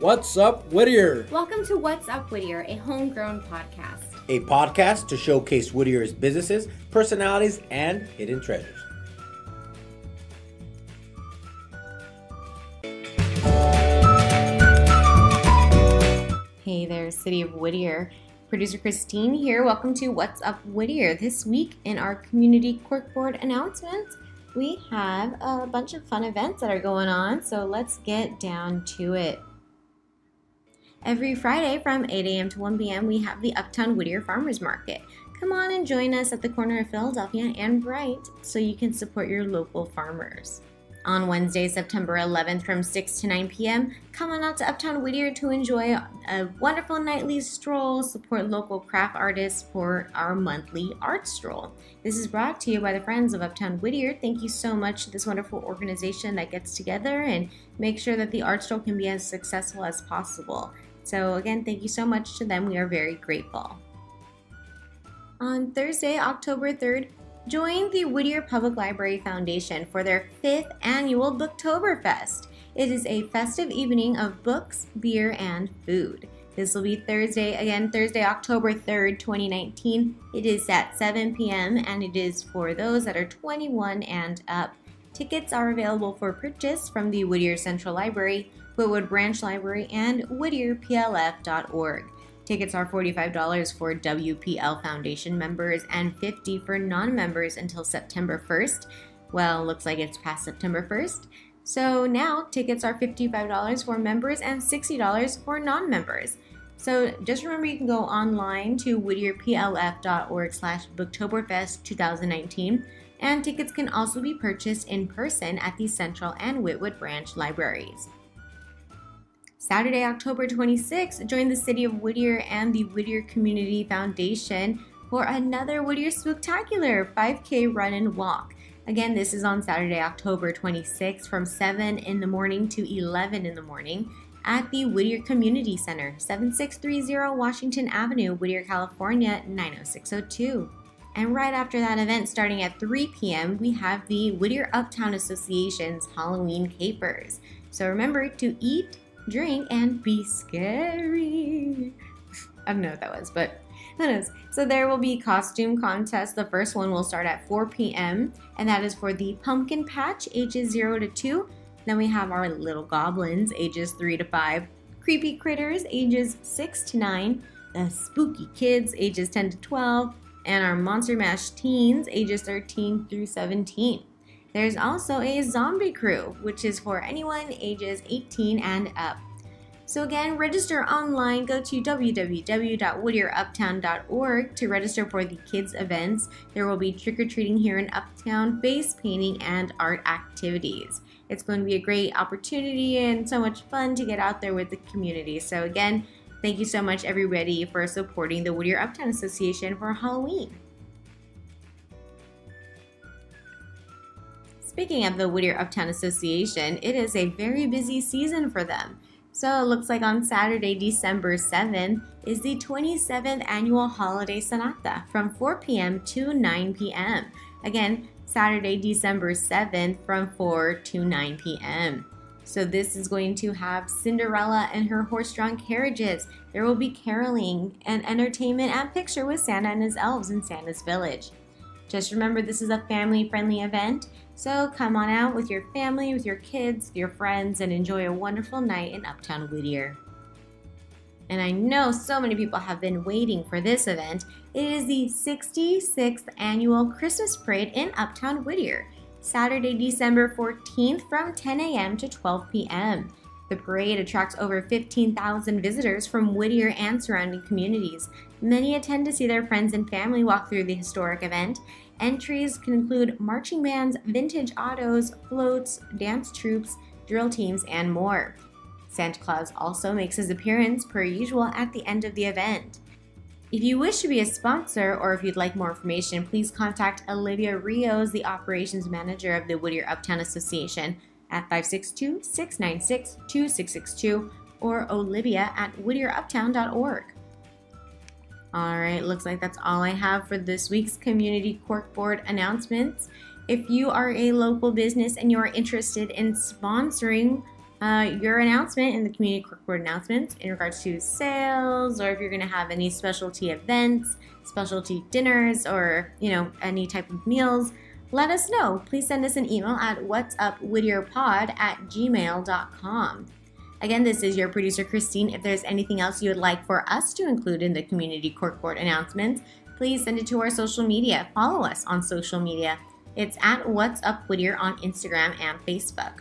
What's up, Whittier? Welcome to What's Up Whittier, a homegrown podcast. A podcast to showcase Whittier's businesses, personalities, and hidden treasures. Hey there, City of Whittier. Producer Christine here. Welcome to What's Up Whittier. This week in our community corkboard announcements, we have a bunch of fun events that are going on, so let's get down to it. Every Friday from 8 a.m. to 1 p.m., we have the Uptown Whittier Farmers Market. Come on and join us at the corner of Philadelphia and Bright so you can support your local farmers. On Wednesday, September 11th from 6 to 9 p.m., come on out to Uptown Whittier to enjoy a wonderful nightly stroll, support local craft artists for our monthly art stroll. This is brought to you by the Friends of Uptown Whittier. Thank you so much to this wonderful organization that gets together and make sure that the art stroll can be as successful as possible. So, again, thank you so much to them. We are very grateful. On Thursday, October 3rd, join the Whittier Public Library Foundation for their fifth annual Booktoberfest. It is a festive evening of books, beer, and food. This will be Thursday, again, Thursday, October 3rd, 2019. It is at 7 p.m. and it is for those that are 21 and up. Tickets are available for purchase from the Whittier Central Library, Whittwood Branch Library, and whittierplf.org. Tickets are $45 for WPL Foundation members and 50 for non-members until September 1st. Well, looks like it's past September 1st. So now tickets are $55 for members and $60 for non-members. So just remember you can go online to whittierplf.org slash booktoberfest 2019 and tickets can also be purchased in person at the Central and Whittwood branch libraries. Saturday, October 26th, join the City of Whittier and the Whittier Community Foundation for another Whittier Spooktacular 5K run and walk. Again, this is on Saturday, October 26th from 7 in the morning to 11 in the morning at the Whittier Community Center, 7630 Washington Avenue, Whittier, California 90602. And right after that event, starting at 3 p.m., we have the Whittier Uptown Association's Halloween Capers. So remember to eat, drink, and be scary. I don't know what that was, but who knows? So there will be costume contests. The first one will start at 4 p.m. and that is for the pumpkin patch, ages 0 to 2. Then we have our little goblins, ages 3 to 5. Creepy critters, ages 6 to 9. The spooky kids, ages 10 to 12. And our Monster Mash teens, ages 13 through 17. There's also a zombie crew, which is for anyone ages 18 and up. So again, register online. Go to www.whittieruptown.org to register for the kids events. There will be trick-or-treating here in Uptown, face painting, and art activities. It's going to be a great opportunity and so much fun to get out there with the community. So again, thank you so much everybody for supporting the Whittier Uptown Association for Halloween. Speaking of the Whittier Uptown Association, it is a very busy season for them. So it looks like on Saturday, December 7th, is the 27th annual Holiday Sonata from 4 p.m. to 9 p.m. Again, Saturday, December 7th from 4 to 9 p.m. So this is going to have Cinderella and her horse-drawn carriages. There will be caroling and entertainment and picture with Santa and his elves in Santa's Village. Just remember this is a family-friendly event so come on out with your family, with your kids, your friends, and enjoy a wonderful night in Uptown Whittier. And I know so many people have been waiting for this event. It is the 66th annual Christmas Parade in Uptown Whittier, Saturday, December 14th from 10 a.m. to 12 p.m. The parade attracts over 15,000 visitors from Whittier and surrounding communities. Many attend to see their friends and family walk through the historic event, Entries can include marching bands, vintage autos, floats, dance troupes, drill teams, and more. Santa Claus also makes his appearance per usual at the end of the event. If you wish to be a sponsor or if you'd like more information, please contact Olivia Rios, the operations manager of the Whittier Uptown Association at 562-696-2662 or olivia at whittieruptown.org. All right, looks like that's all I have for this week's Community Corkboard announcements. If you are a local business and you are interested in sponsoring uh, your announcement in the community corkboard announcements in regards to sales or if you're going to have any specialty events, specialty dinners, or you know any type of meals. Let us know. Please send us an email at whatsupwhittier.pod at gmail.com. Again, this is your producer, Christine. If there's anything else you would like for us to include in the community corkboard announcements, please send it to our social media. Follow us on social media. It's at What's Up Whittier on Instagram and Facebook.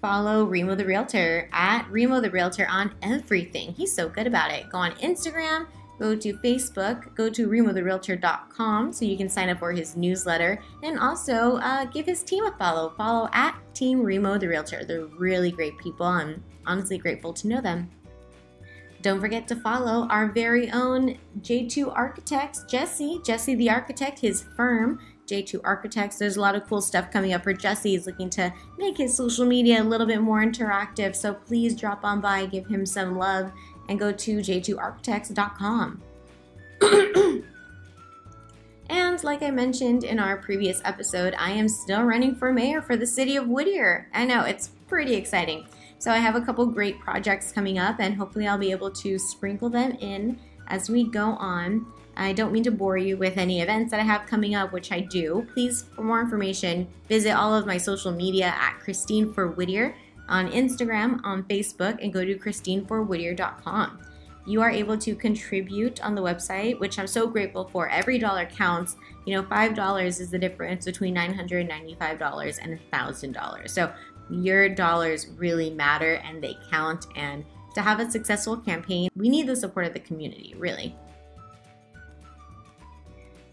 Follow Remo the Realtor at Remo the Realtor on everything. He's so good about it. Go on Instagram, go to Facebook, go to remotherealtor.com so you can sign up for his newsletter, and also uh, give his team a follow. Follow at Team Remo the Realtor. They're really great people. I'm honestly grateful to know them. Don't forget to follow our very own J2 Architects, Jesse, Jesse the Architect, his firm. J2 Architects. There's a lot of cool stuff coming up for Jesse. He's looking to make his social media a little bit more interactive. So please drop on by, give him some love, and go to j2architects.com. and like I mentioned in our previous episode, I am still running for mayor for the city of Whittier. I know it's pretty exciting. So I have a couple great projects coming up, and hopefully I'll be able to sprinkle them in as we go on. I don't mean to bore you with any events that I have coming up, which I do. Please, for more information, visit all of my social media at Christine for Whittier on Instagram, on Facebook, and go to christineforwhittier.com. You are able to contribute on the website, which I'm so grateful for. Every dollar counts. You know, $5 is the difference between $995 and $1,000. So your dollars really matter and they count. And to have a successful campaign, we need the support of the community, really.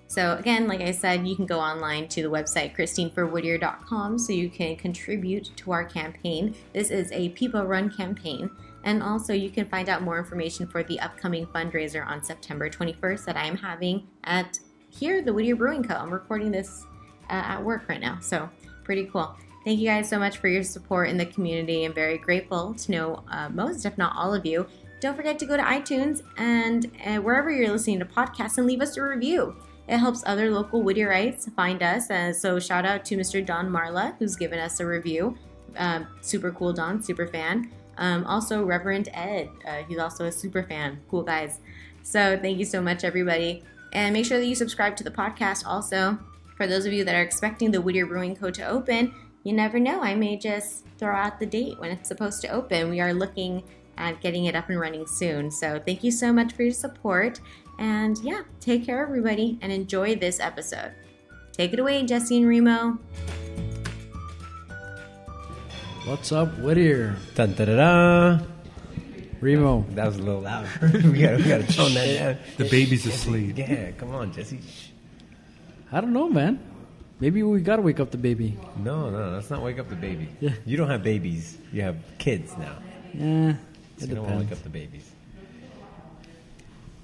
So again, like I said, you can go online to the website christineforwhittier.com so you can contribute to our campaign. This is a people run campaign. And also you can find out more information for the upcoming fundraiser on September 21st that I am having at here, the Whittier Brewing Co. I'm recording this uh, at work right now. So pretty cool. Thank you guys so much for your support in the community. I'm very grateful to know uh, most, if not all of you. Don't forget to go to iTunes and uh, wherever you're listening to podcasts and leave us a review. It helps other local Whittierites find us. Uh, so shout out to Mr. Don Marla, who's given us a review. Uh, super cool, Don, super fan. Um, also, Reverend Ed, uh, he's also a super fan. Cool guys. So thank you so much, everybody. And make sure that you subscribe to the podcast also. For those of you that are expecting the Whittier Brewing Co. to open, you never know. I may just throw out the date when it's supposed to open. We are looking at getting it up and running soon. So thank you so much for your support. And yeah, take care, everybody, and enjoy this episode. Take it away, Jesse and Remo. What's up, Whittier? Dun, da, da, da. Remo. That was a little loud. we gotta, we gotta tone that down. The baby's asleep. Yeah, come on, Jesse. I don't know, man. Maybe we gotta wake up the baby. No, no, let's not wake up the baby. Yeah. You don't have babies. You have kids now. Yeah, So it you don't want to wake up the babies.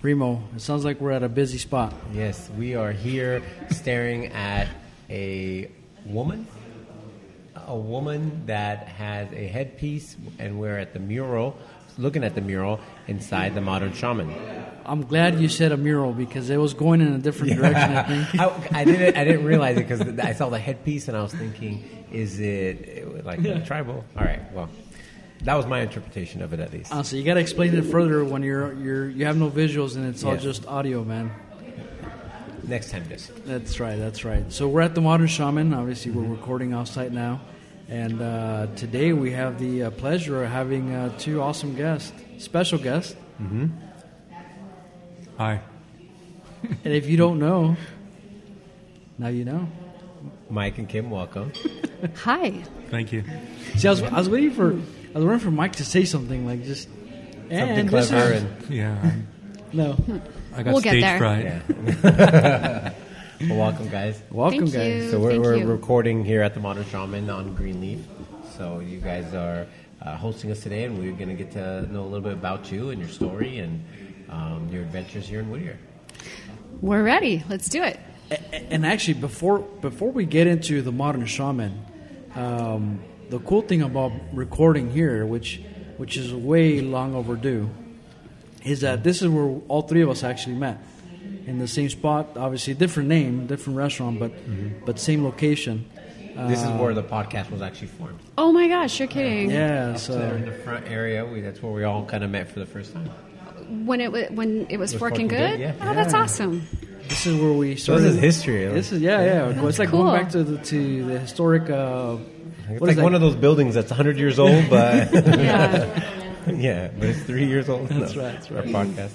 Remo, it sounds like we're at a busy spot. Yes, we are here staring at a woman. A woman that has a headpiece, and we're at the mural, looking at the mural inside the modern shaman. I'm glad you said a mural because it was going in a different direction. I think. I, I didn't. I didn't realize it because I saw the headpiece and I was thinking, is it like tribal? All right. Well, that was my interpretation of it, at least. Honestly, you gotta explain it further when you're you're you have no visuals and it's all Yeah. just audio, man. Next time, just That's right. That's right. So we're at the Modern Shaman. Obviously, Mm-hmm. we're recording offsite now, and uh, today we have the uh, pleasure of having uh, two awesome guests, special guests. Hi. And if you don't know, now you know. Mike and Kim, welcome. Hi. Thank you. See, I was, I was waiting for I was waiting for Mike to say something like just Something and this clever is- and Yeah, no. I got We'll get stage there. fright. yeah. well, welcome, guys. Welcome, Thank guys. you. So we're, Thank we're you. recording here at the Modern Shaman on Greenleaf. So you guys are uh, hosting us today, and we're going to get to know a little bit about you and your story and um, your adventures here in Whittier. We're ready. Let's do it. A- And actually, before before we get into the modern shaman, um, the cool thing about recording here, which which is way long overdue, is that this is where all three of us actually met in the same spot. Obviously, different name, different restaurant, but but same location. This is where the podcast was actually formed. Oh my gosh, you're kidding. Yeah, There so in the front area, we, that's where we all kind of met for the first time. When it wa- when it was, Was working working good. good, yeah. Oh, that's awesome. this is where we So started. this is history. This is yeah, yeah. It's like cool. going back to the to the historic. Uh, It's what like is one of those buildings that's 100 years old, but Yeah. yeah, but it's three years old. That's No, right, that's Our podcast.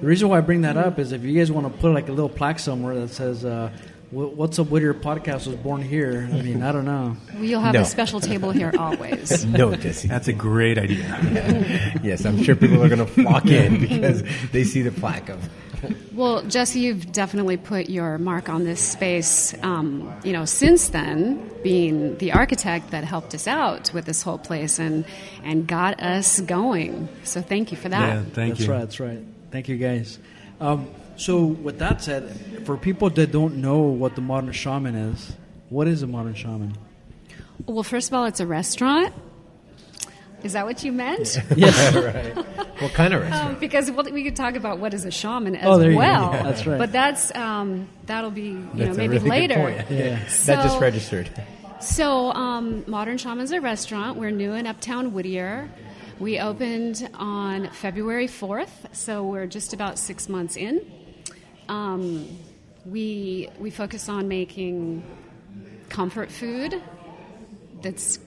The reason why I bring that up is if you guys want to put like a little plaque somewhere that says uh, "What's up Whittier podcast was born here." I mean, I don't know. Well, You'll have No. a special table here always. No, Jesse. That's a great idea. yes, I'm sure people are going to flock in because they see the plaque of. Well, Jesse, you've definitely put your mark on this space. Um, you know, since then, being the architect that helped us out with this whole place and and got us going. So thank you for that. Yeah, thank that's you. right. That's right. Thank you, guys. Um, so, with that said, for people that don't know what the modern shaman is, what is a modern shaman? Well, first of all, it's a restaurant. Is that what you meant? Yes. right. What kind of restaurant? Um, because what, we could talk about what is a shaman as Oh, there you go. well. Yeah, that's right. But that's um, that'll be you know That's a maybe really good later. point. Yeah. that just registered. So, um, Modern Shaman's a restaurant. We're new in Uptown Whittier. We opened on February 4th, so we're just about six months in. Um, we, we focus on making comfort food that's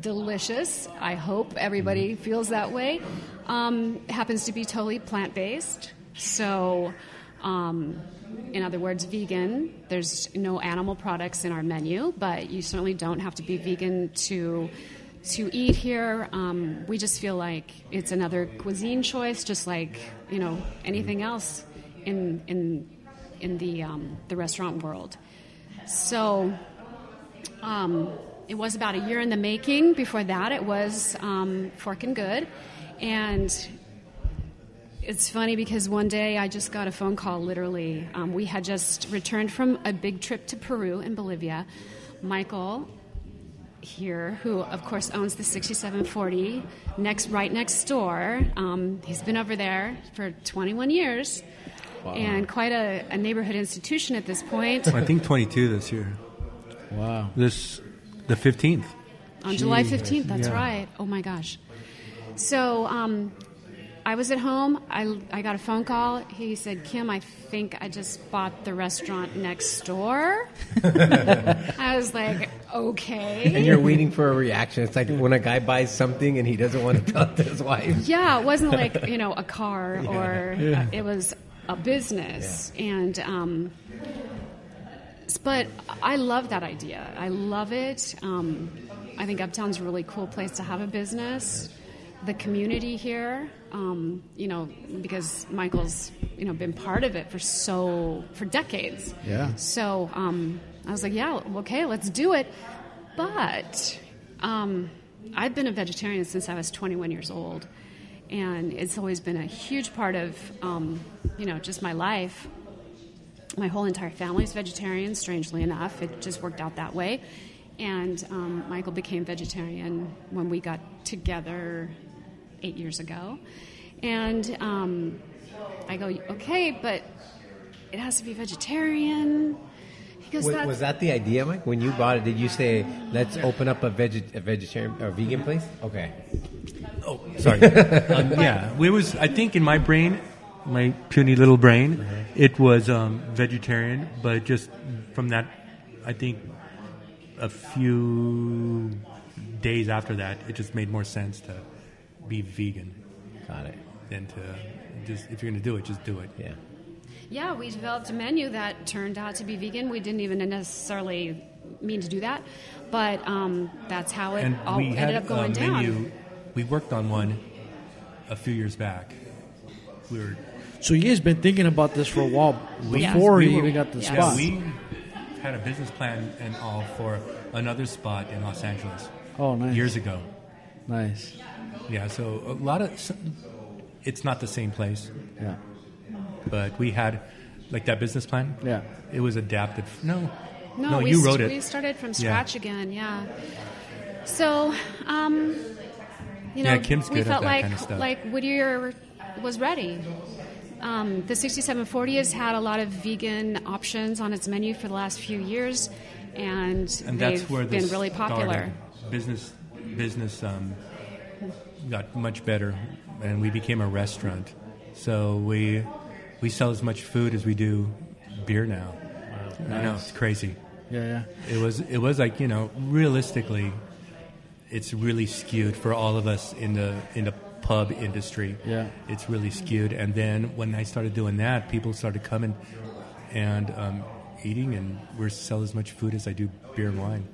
delicious. I hope everybody feels that way. Um, happens to be totally plant based. So, um, in other words, vegan. There's no animal products in our menu, but you certainly don't have to be vegan to to eat here. Um, we just feel like it's another cuisine choice, just like you know anything else in in in the um, the restaurant world. So um, it was about a year in the making. Before that, it was um, Fork and Good. And it's funny because one day I just got a phone call, literally. Um, we had just returned from a big trip to Peru and Bolivia. Michael here, who of course owns the 6740 next, right next door, um, he's been over there for 21 years. And quite a, a neighborhood institution at this point. I think 22 this year. Wow. This, the 15th. On July 15th, that's Yeah. right. Oh my gosh. So um, I was at home. I, I got a phone call. He said, Kim, I think I just bought the restaurant next door. I was like, okay. And you're waiting for a reaction. It's like when a guy buys something and he doesn't want to tell to his wife. Yeah, it wasn't like you know a car or uh, it was a business, and um, s- but I love that idea. I love it. Um, I think Uptown's a really cool place to have a business. The community here, um, you know, because Michael's you know been part of it for so for decades. Yeah. So um, I was like, yeah, okay, let's do it. But um, I've been a vegetarian since I was 21 years old, and it's always been a huge part of, um, you know, just my life. My whole entire family is vegetarian. Strangely enough, it just worked out that way. And um, Michael became vegetarian when we got together eight years ago. And um, I go, okay, but it has to be vegetarian. He goes, Was, was that the idea, Mike? When you bought it, did you say, "Let's open up a, veg- a vegetarian or vegan place"? Okay. Oh, sorry. um, yeah, it was. I think in my brain, my puny little brain, it was um, vegetarian. But just from that, I think a few days after that, it just made more sense to be vegan Got it. than to just if you're going to do it, just do it. Yeah. Yeah, we developed a menu that turned out to be vegan. We didn't even necessarily mean to do that, but um, that's how it And all ended had up going a down. menu. We worked on one a few years back. We were So he has been thinking about this for a while We- before we you were- even got the Yes. spot. Yeah, we had a business plan and all for another spot in Los Angeles oh, nice. years ago. Nice. Yeah, so a lot of it's not the same place, Yeah. but we had like that business plan. Yeah. It was adapted. No, no, we you st- wrote We started from Yeah. scratch again. Yeah. So, um, you know, Yeah, Kim's we good at felt that like kind of stuff. like Whittier was ready. Um, the 6740 has had a lot of vegan options on its menu for the last few years, and, and they've that's where been really popular. started. Business, business um, got much better, and we became a restaurant. So we we sell as much food as we do beer now. I know it's crazy. Yeah, yeah. It was it was like you know realistically, it's really skewed for all of us in the in the pub industry. Yeah. it's really skewed. And then when I started doing that, people started coming and um, eating, and we're sell as much food as I do beer and wine.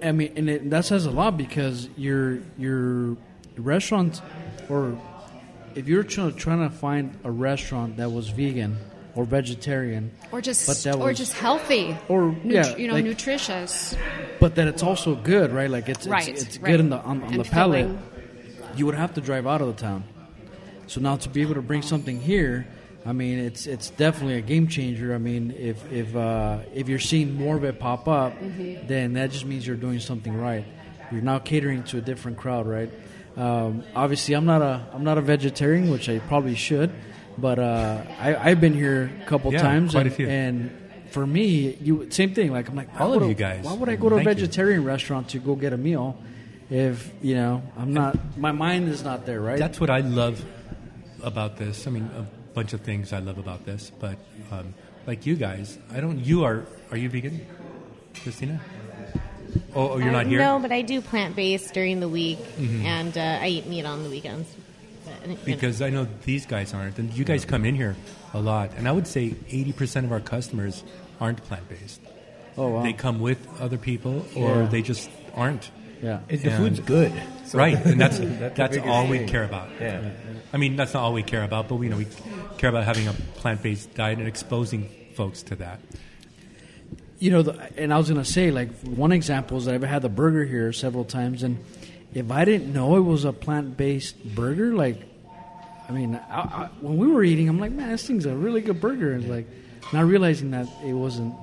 I mean, and it, that says a lot because your your restaurant, or if you're trying, trying to find a restaurant that was vegan or vegetarian, Or just But that or was- just healthy, or Nut- yeah, you know, like- nutritious. but that it's also good, right? Like it's Right, it's, it's right. good in the on, on And the palate. Filling. You would have to drive out of the town. So now to be able to bring something here, I mean, it's it's definitely a game changer. I mean, if if uh, if you're seeing more of it pop up, Mm-hmm. then that just means you're doing something right. You're now catering to a different crowd, right? Um, obviously, I'm not a I'm not a vegetarian, which I probably should, but uh, I, I've been here a couple Yeah, times, quite a and, few. and for me, you same thing. Like I'm like why All of would I- you guys. Why would I go to a Thank you. vegetarian restaurant to go get a meal if you know I'm not? My mind is not there, right? That's what I love about this. I mean, a bunch of things I love about this, but um, like you guys, I don't. You are? Are you vegan, Christina? Oh, oh you're not Uh, here. No, but I do plant based during the week, Mm-hmm. and uh, I eat meat on the weekends. But, you know. because I know these guys aren't, and you guys come in here a lot, and I would say 80% of our customers aren't plant based. oh wow. They come with other people, or Yeah. they just aren't. Yeah. It, the And- food's good, So- right, and that's the that's, biggest all we thing. care about. Yeah. I mean, that's not all we care about, but we you know we care about having a plant-based diet and exposing folks to that. You know, the, and I was gonna say like one example is that I've had the burger here several times, and if I didn't know it was a plant based burger, like, I mean, I, I, when we were eating, I'm like, man, this thing's a really good burger, and like, not realizing that it wasn't.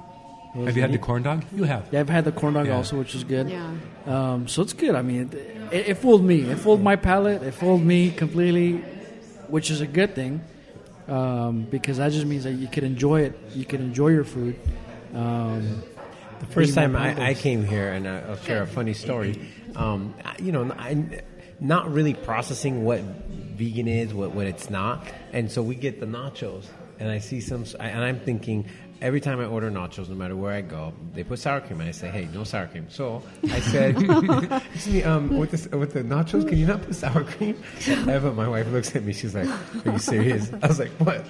It Have you had the corn dog? You have. Yeah, I've had the corn dog Yeah. also, which is good. Yeah. Um, so it's good. I mean, it, it fooled me. It fooled my palate. It fooled me completely, which is a good thing um, because that just means that you could enjoy it. You could enjoy your food. Um, The first time I, I came here, and I- I'll share a funny story. Um, you know, I, not really processing what vegan is, what, what it's not, and so we get the nachos, and I see some, and I'm thinking. Every time I order nachos, no matter where I go, they put sour cream, and I say, "Hey, no sour cream." So I said, "Excuse me, um, with the with the nachos, can you not put sour cream?" Eva, my wife, looks at me. She's like, "Are you serious?" I was like, "What?"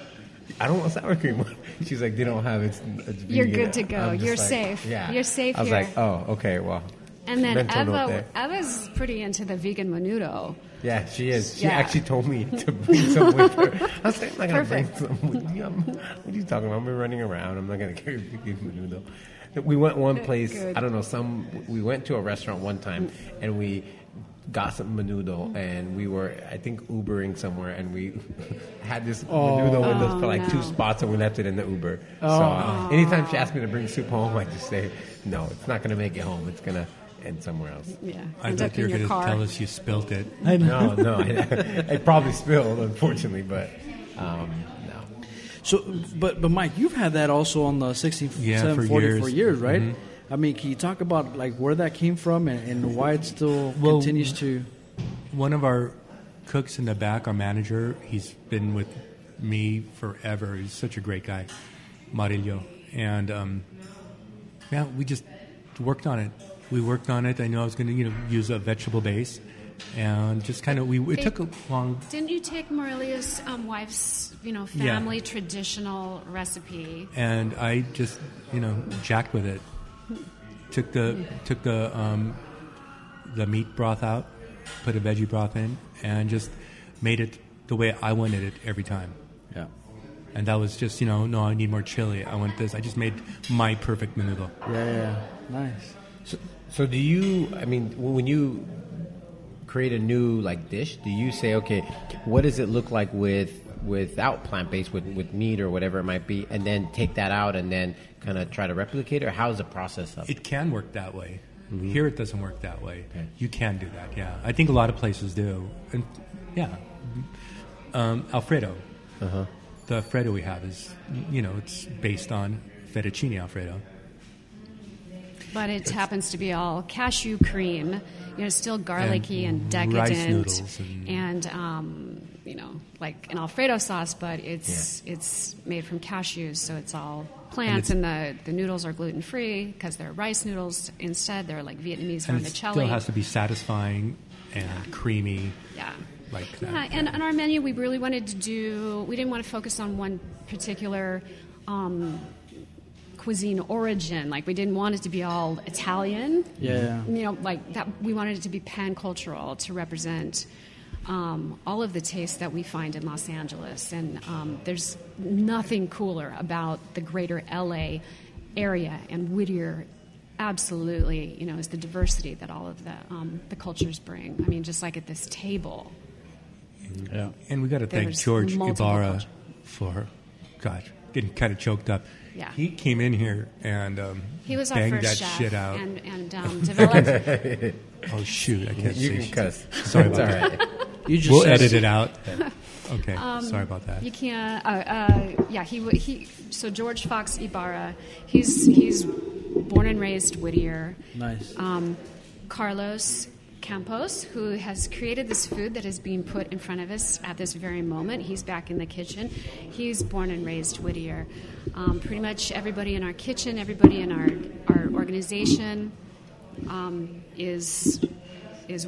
I don't want sour cream. She's like, they don't have it. It's, it's You're good to go. You're like, safe. Yeah, You're safe I was here. like, oh, okay, well. And then mental note Eva, there. Eva's pretty into the vegan menudo. Yeah, she is. She Yeah. actually told me to bring some with her. I was like, I'm not gonna bring some with you. I'm- What are you talking about? I'm running around. I'm not gonna carry vegan menudo. We went one place. Good. I don't know. Some we went to a restaurant one time and we got some menudo and we were I think Ubering somewhere and we had this menudo with us for like Oh, two no. spots and we left it in the Uber. So uh, anytime she asked me to bring soup home, I just say no. It's not gonna make it home. It's gonna end somewhere else. Yeah. I End thought you were going to tell us you spilt it. No, no, I, it probably spilled, unfortunately, but um, no. so, but but Mike, you've had that also on the 6740 Yeah, for for years. years, right? Mhm. I mean, can you talk about like where that came from and, and why it still Well, continues to? One of our cooks in the back, our manager, he's been with me forever. He's such a great guy, Marillo. And um, yeah, we just worked on it. We worked on it. I knew I was going to you know use a vegetable base, and just kind of we. It Hey. took a long. Didn't you take Marilia's um, wife's, you know, Yeah. family traditional recipe? and I just you know jacked with it. Took the took the um, the meat broth out, put a veggie broth in, and just made it the way I wanted it every time. Yeah. And that was just you know no I need more chili. I want this. I just made my perfect menudo. Yeah, yeah, yeah. Nice. So, do you? I mean, when you create a new like dish, do you say, okay, what does it look like with without plant based, with with meat or whatever it might be, and then take that out and then kind of try to replicate, or how's the process of? It can work that way. Here it doesn't work that way. Okay. You can do that. Yeah, I think a lot of places do. And yeah, um, Alfredo. Uh-huh. The Alfredo we have is you know it's based on fettuccine Alfredo. But it happens to be all cashew cream. You know, still garlicky and, And decadent, and- and um, you know, like an Alfredo sauce, but it's it's made from cashews, so it's all plants, it's- and, the the noodles are gluten free because they're rice noodles. Instead, they're like Vietnamese and it vermicelli. still has to be satisfying and creamy. Yeah. Like that. Yeah, and on our menu, we really wanted to do, we didn't want to focus on one particular um, cuisine origin. Like, we didn't want it to be all Italian. Yeah. You know, like that, we wanted it to be pan cultural to represent um, all of the tastes that we find in Los Angeles. And um, there's nothing cooler about the greater LA area and Whittier. Absolutely, you know, is the diversity that all of the um, the cultures bring. I mean, just like at this table, Yeah. And we got to thank George Ibarra cultures. for, gosh, getting kind of choked up. Yeah. He came in here and um, He was our banged first that chef shit out. and, and um, developed. oh shoot, I can't You say can cuss. Sorry about all that. right. You just We'll edit it out. Okay, Um, sorry about that. you can't. Uh, uh, yeah, he w- he. So George Fox Ibarra, he's he's born and raised Whittier. Nice. Um, Carlos Campos, who has created this food that is being put in front of us at this very moment. He's back in the kitchen. He's born and raised Whittier. Um, pretty much everybody in our kitchen, everybody in our our organization, um, is is.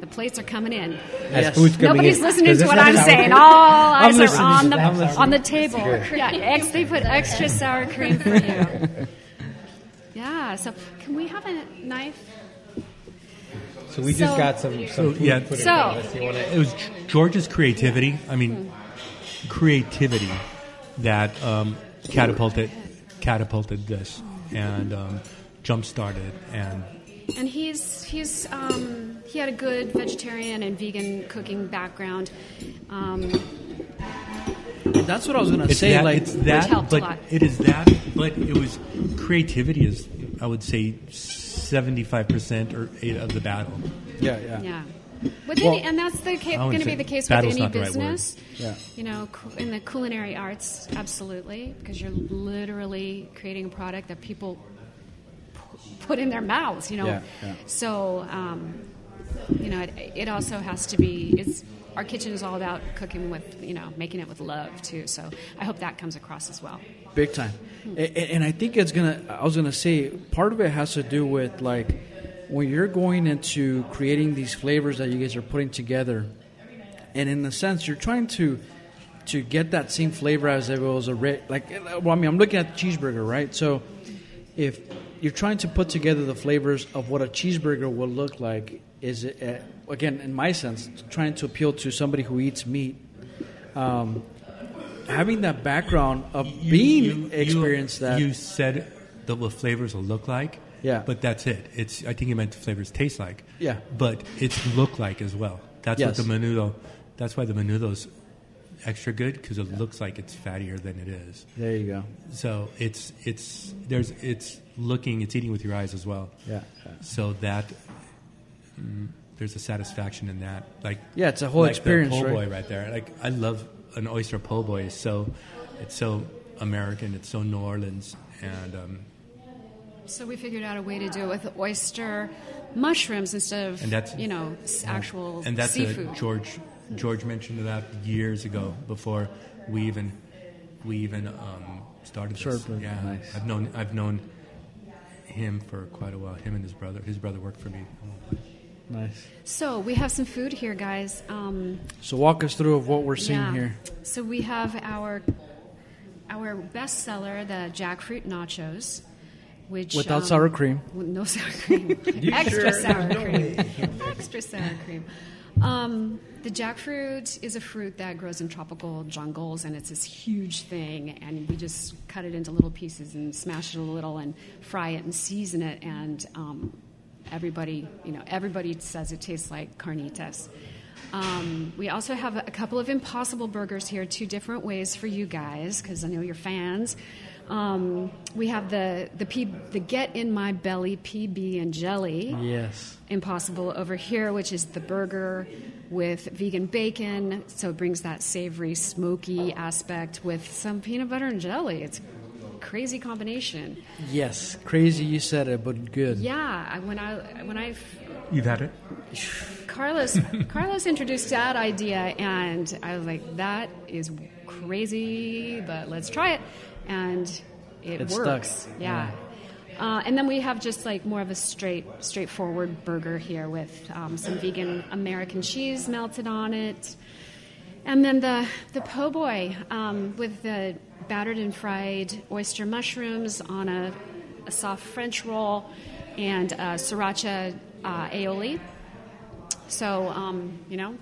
The plates are coming in. Yes. coming Nobody's in. listening to what I'm saying. cream? All eyes are on the on the table. Yeah, ex, they put extra sour cream for you. Yeah. So can we have a knife? So we just So- got some, some So, food yeah. put in So- front of us. You wanna- It was George's creativity. I mean, creativity that um, catapulted catapulted this and um, jump started and And he's he's um, he had a good vegetarian and vegan cooking background. Um, That's what I was gonna say. that, like, it's that helped a but lot. it is that but it was creativity is I would say seventy five percent or eight of the battle. yeah, yeah, yeah. With Well- any, and that's the ca- going to be the case with any not the right business. Yeah. You know, cu- in the culinary arts, absolutely, because you're literally creating a product that people pu- put in their mouths. You know, Yeah, yeah. so um, you know, it, it also has to be. It's our kitchen is all about cooking with you know making it with love too. So I hope that comes across as well. Big time. A- a- And I think it's gonna. I was gonna say part of it has to do with like when you're going into creating these flavors that you guys are putting together, and in a sense, you're trying to to get that same flavor as if it was a re- like. Well, I mean, I'm looking at the cheeseburger, right? So if you're trying to put together the flavors of what a cheeseburger will look like, is it uh, again, in my sense, trying to appeal to somebody who eats meat. Um, having that background of being experienced that You said that what flavors will look like. Yeah. But that's it. It's I think you meant the flavors taste like. Yeah. But it's look like as well. That's Yes. what the menudo. That's why the menudo's extra good because it looks like it's fattier than it is. there you go So it's it's there's it's looking it's eating with your eyes as well. yeah yeah. So that mm, there's a satisfaction in that. Like Yeah, it's a whole like experience, The right? boy right there. Like I love an oyster po' boy. is so it's so American. It's so New Orleans and. Um, So we figured out a way to do it with oyster mushrooms instead of And that's- you know s- actual and that's seafood. a George George mentioned that years ago before we even we even um, started Sure, this. but Yeah, nice. I've known I've known him for quite a while. Him and his brother. His brother worked for me. Nice So we have some food here, guys. Um, so walk us through of what we're seeing yeah. here So we have our our bestseller, the jackfruit nachos, which without um, sour cream with no sour cream, extra sour cream, extra sour cream. Um, the jackfruit is a fruit that grows in tropical jungles, and it's this huge thing. And we just cut it into little pieces and smash it a little, and fry it and season it. And um, everybody, you know, everybody says it tastes like carnitas. Um, we also have a couple of impossible burgers here, two different ways for you guys, because I know you're fans. Um, we have the the P, the Get in My Belly PB and Jelly yes Impossible over here, which is the burger with vegan bacon, so it brings that savory, smoky aspect with some peanut butter and jelly. It's crazy combination. Yes, crazy. You said it, but good. Yeah, when I when I You've had it? Carlos Carlos introduced that idea, and I was like, "That is crazy, but let's try it." And it, It stuck. works. Yeah. Uh, and then we have just like more of a straight, straightforward burger here with um, some vegan American cheese melted on it, and then the the po' boy um, with the battered and fried oyster mushrooms on a, a soft French roll and uh, sriracha uh, aioli. So um, you know,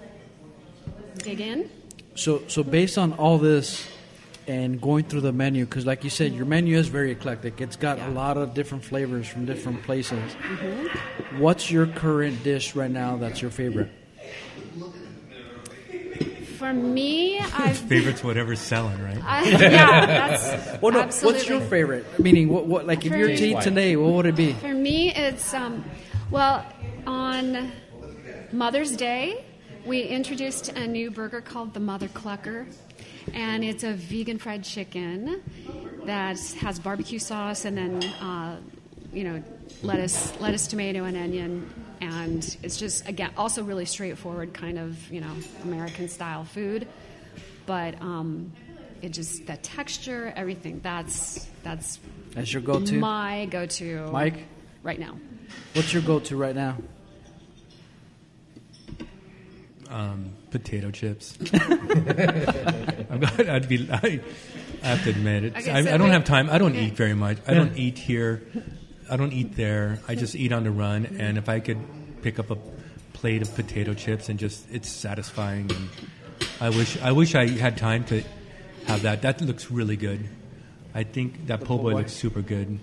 dig in. So, so based on all this and going through the menu, because like you said, your menu is very eclectic. It's got Yeah. a lot of different flavors from different places. Mm-hmm. What's your current dish right now that's your favorite? For me, I've Favorite's whatever's selling, right? I, yeah, that's Well, no, absolutely. what's your favorite? Meaning, what, what like if For you're me- to eat today, what would it be? For me, it's um, well, on Mother's Day, we introduced a new burger called the Mother Clucker, and it's a vegan fried chicken that has barbecue sauce and then uh, you know lettuce, lettuce, tomato, and onion. And it's just again also really straightforward, kind of you know American style food, but um, it just the texture, everything. That's that's That's your go-to. my go-to. Mike? right now. What's your go-to right now? Um, potato chips. I'm not, I'd be. I, I have to admit it. Okay, I, so I don't wait. have time. I don't Okay. eat very much. I don't eat here. I don't eat there. I just eat on the run. And if I could pick up a plate of potato chips and just, it's satisfying. And I wish. I wish I had time to have that. That looks really good. I think that po' boy boy. looks super good.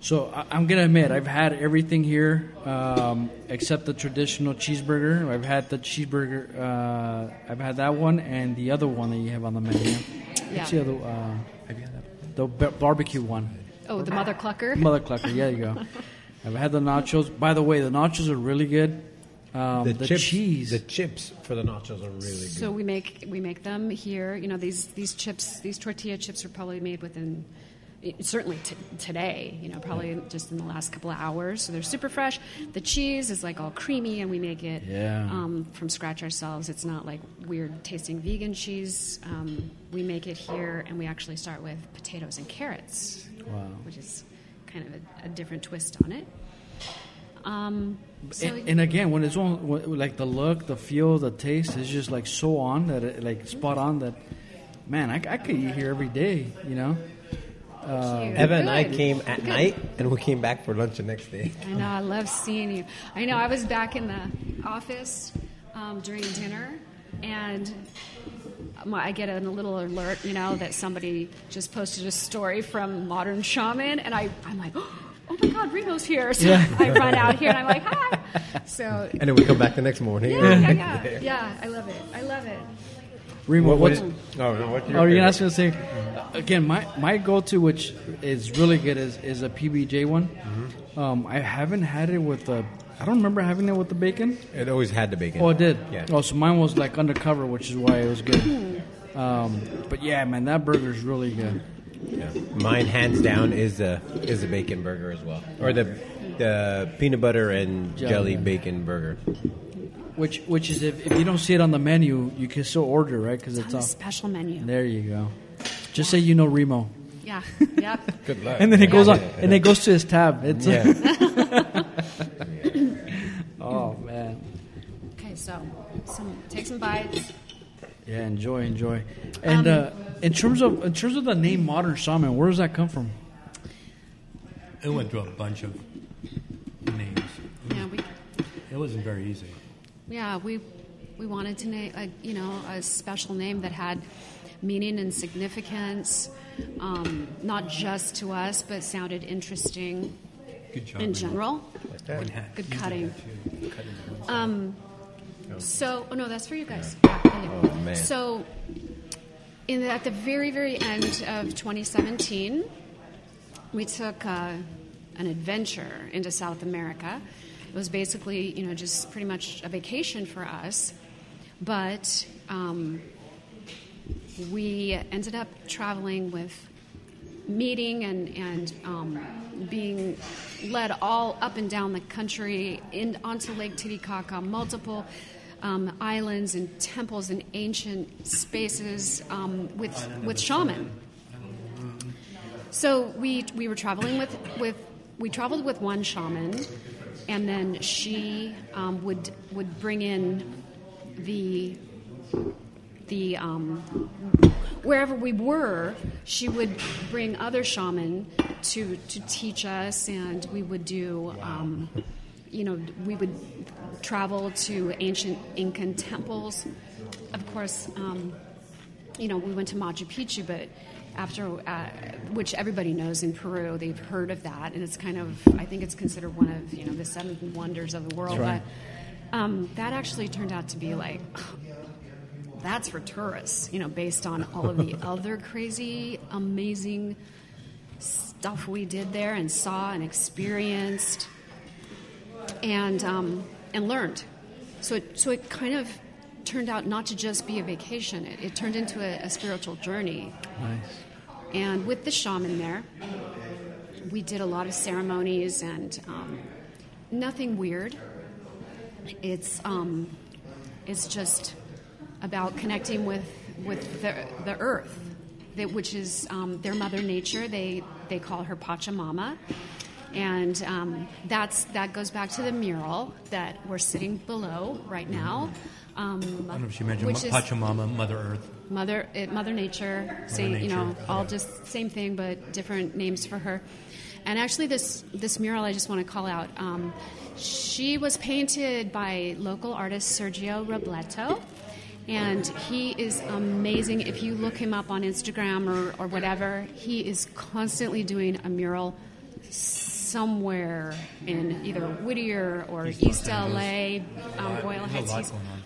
So I- I'm gonna admit I've had everything here um, except the traditional cheeseburger. I've had the cheeseburger. Uh, I've had that one and the other one that you have on the menu. Yeah. What's the other? Uh, Have you had that? the barbecue one. Oh, the mother clucker. Mother clucker. Yeah, you go. I've had the nachos. By the way, the nachos are really good. Um, the, chips, cheese. the chips for the nachos are really good. So we make we make them here. You know these these chips, these tortilla chips are probably made within certainly t- today. You know, probably just in the last couple of hours. So they're super fresh. The cheese is like all creamy, and we make it Yeah. um, from scratch ourselves. It's not like weird tasting vegan cheese. Um, we make it here, and we actually start with potatoes and carrots, Wow. which is kind of a, a different twist on it. Um, so and, and again, when it's on, when- like the look, the feel, the taste is just like so on that it, like spot on that. Man, I, I could eat here every day. You know. Cute. Evan and I came at Good. night, and we came back for lunch the next day. I know. I love seeing you. I know. I was back in the office um, during dinner, and my, I get a little alert, you know, that somebody just posted a story from Modern Shaman, and I, I'm like, oh my God, Remo's here! So I run out here, and I'm like, hi. So And then we come back the next morning. yeah, yeah, yeah, yeah. I love it. I love it. Remo, What, what's, what, oh, no, what's your Oh, you're gonna favorite? ask me to say again. My my go-to, which is really good, is is a PBJ one. Mm-hmm. Um, I haven't had it with the. I don't remember having it with the bacon. It always had the bacon. Oh, it did. Yeah. Oh, so mine was like undercover, which is why it was good. Um, but yeah, man, that burger is really good. Yeah. Mine, hands down, is a is a bacon burger as well, or the the peanut butter and Jelly. jelly bacon burger. Which which is if, if you don't see it on the menu, you can still order, right? Because It's it's on the off. special menu. There you go. Just say you know Remo, Yeah. Yep. Good luck. and then it goes Yeah. on, and it goes to his tab. It's Yeah. oh man. Okay. So, some take some bites. Yeah, enjoy, enjoy. And uh, in terms of in terms of the name Modern Shaman, where does that come from? It went through a bunch of names. Yeah. We. It wasn't very easy. Yeah, we we wanted to name a you know a special name that had meaning and significance, um, not just to us, but sounded interesting Good job. in Remo. general. One hand. Good You cutting. Cutting. Um, so, oh no, that's for you guys. Yeah, yeah, yeah. Oh, man. So, in the, at the very, very end of 2017, we took uh, an adventure into South America. It was basically, you know, just pretty much a vacation for us, but um, we ended up traveling with meeting and and um, being led all up and down the country in onto Lake Titicaca, multiple. Um, islands and temples and ancient spaces um, with with shaman. So we we were traveling with with we traveled with one shaman, and then she um, would would bring in the the um, wherever we were, she would bring other shaman to to teach us, and we would do. Um, you know, we would travel to ancient Incan temples. Of course, um, you know, we went to Machu Picchu, but after, uh, which everybody knows in Peru, they've heard of that, and it's kind of, I think it's considered one of, you know, the seven wonders of the world. Right. But um, that actually turned out to be like, that's for tourists, you know, based on all of the other crazy, amazing stuff we did there and saw and experienced and um, and learned. So it, so it kind of turned out not to just be a vacation. It, it turned into a, a spiritual journey. Nice. And with the shaman there, we did a lot of ceremonies and um, nothing weird. It's um, it's just about connecting with with the, the earth, that, which is um, their mother nature. They they call her Pachamama, and um, that's that goes back to the mural that we're sitting below right now. Um, I don't know if she mentioned which is- Pachamama, Mother Earth. Mother, it, Mother Nature, say you know, all yeah. just same thing but different names for her. And actually, this this mural I just want to call out. Um, she was painted by local artist Sergio Robleto, and he is amazing. If you look him up on Instagram or, or whatever, he is constantly doing a mural somewhere in either Whittier or East, East LA, um, Boyle There's Heights. a lot He's- going on.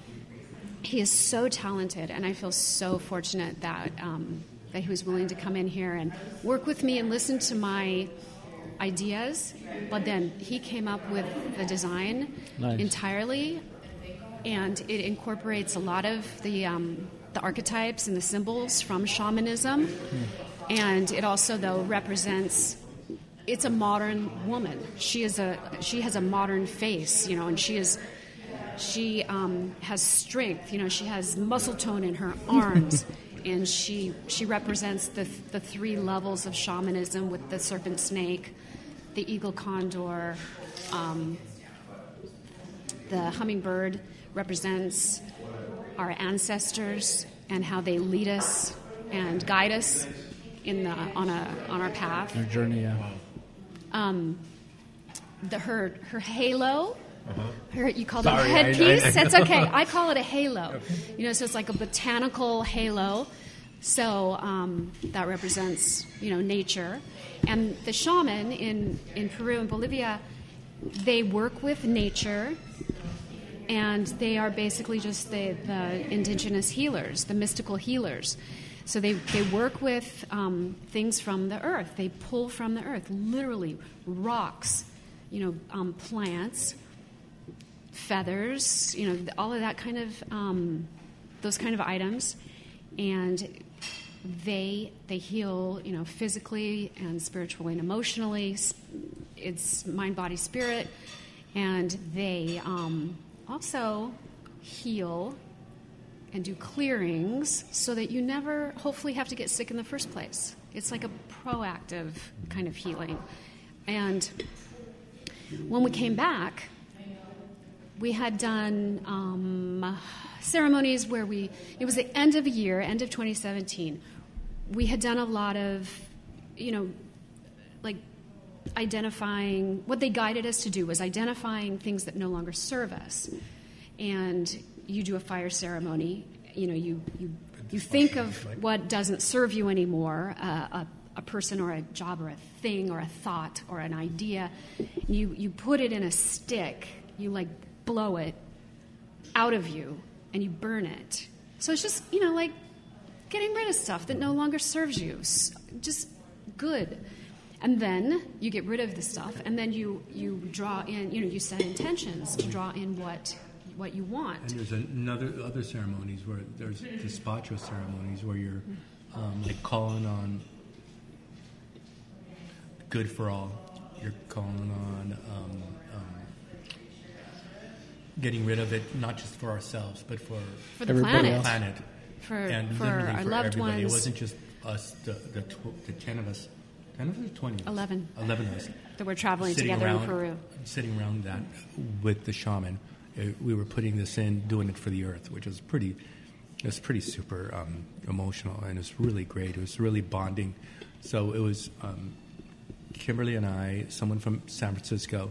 He is so talented, and I feel so fortunate that um, that he was willing to come in here and work with me and listen to my ideas. But then he came up with the design Nice. entirely, and it incorporates a lot of the um, the archetypes and the symbols from shamanism, and it also though represents. It's a modern woman. She is a she has a modern face, you know, and she is she um, has strength. You know, she has muscle tone in her arms, and she she represents the the three levels of shamanism with the serpent snake, the eagle condor, um, the hummingbird represents our ancestors and how they lead us and guide us in the on a on our path Your journey, yeah. um, the her her halo. Her, you call Sorry, it a headpiece. I- I That's okay. I call it a halo. You know, so it's like a botanical halo. So um, that represents you know nature, and the shaman in in Peru and Bolivia, they work with nature and they are basically just the, the indigenous healers, the mystical healers. So they, they work with um, things from the earth. They pull from the earth, literally rocks, you know, um, plants, feathers, you know, all of that kind of um, those kind of items, and they they heal, you know, physically and spiritually and emotionally. It's mind, body, spirit, and they um, also heal and do clearings so that you never hopefully have to get sick in the first place. It's like a proactive kind of healing. And when we came back, we had done um, ceremonies where we, it was the end of the year, end of 2017. We had done a lot of, you know, like identifying, what they guided us to do was identifying things that no longer serve us. And you do a fire ceremony, you know, you, you, you think of what doesn't serve you anymore, uh, a, a person or a job or a thing or a thought or an idea. You, you put it in a stick, you like blow it out of you and you burn it. So it's just, you know, like getting rid of stuff that no longer serves you. Just good. And then you get rid of the stuff, and then you, you draw in, you know, you set intentions to draw in what, what you want. And there's another other ceremonies where there's despacho ceremonies where you're um, like calling on good for all. You're calling on um, getting rid of it, not just for ourselves, but for For the Everybody planet. planet For, and for literally our for loved everybody. ones. It wasn't just us, the the, tw- the ten of us, ten of us, or twenty. of us? Eleven. Eleven of us that we're traveling together around, in Peru. sitting around that with the shaman. Uh, we were putting this in, doing it for the earth, which was pretty. It was pretty super um, emotional, and it was really great. It was really bonding. So it was um, Kimberly and I, someone from San Francisco,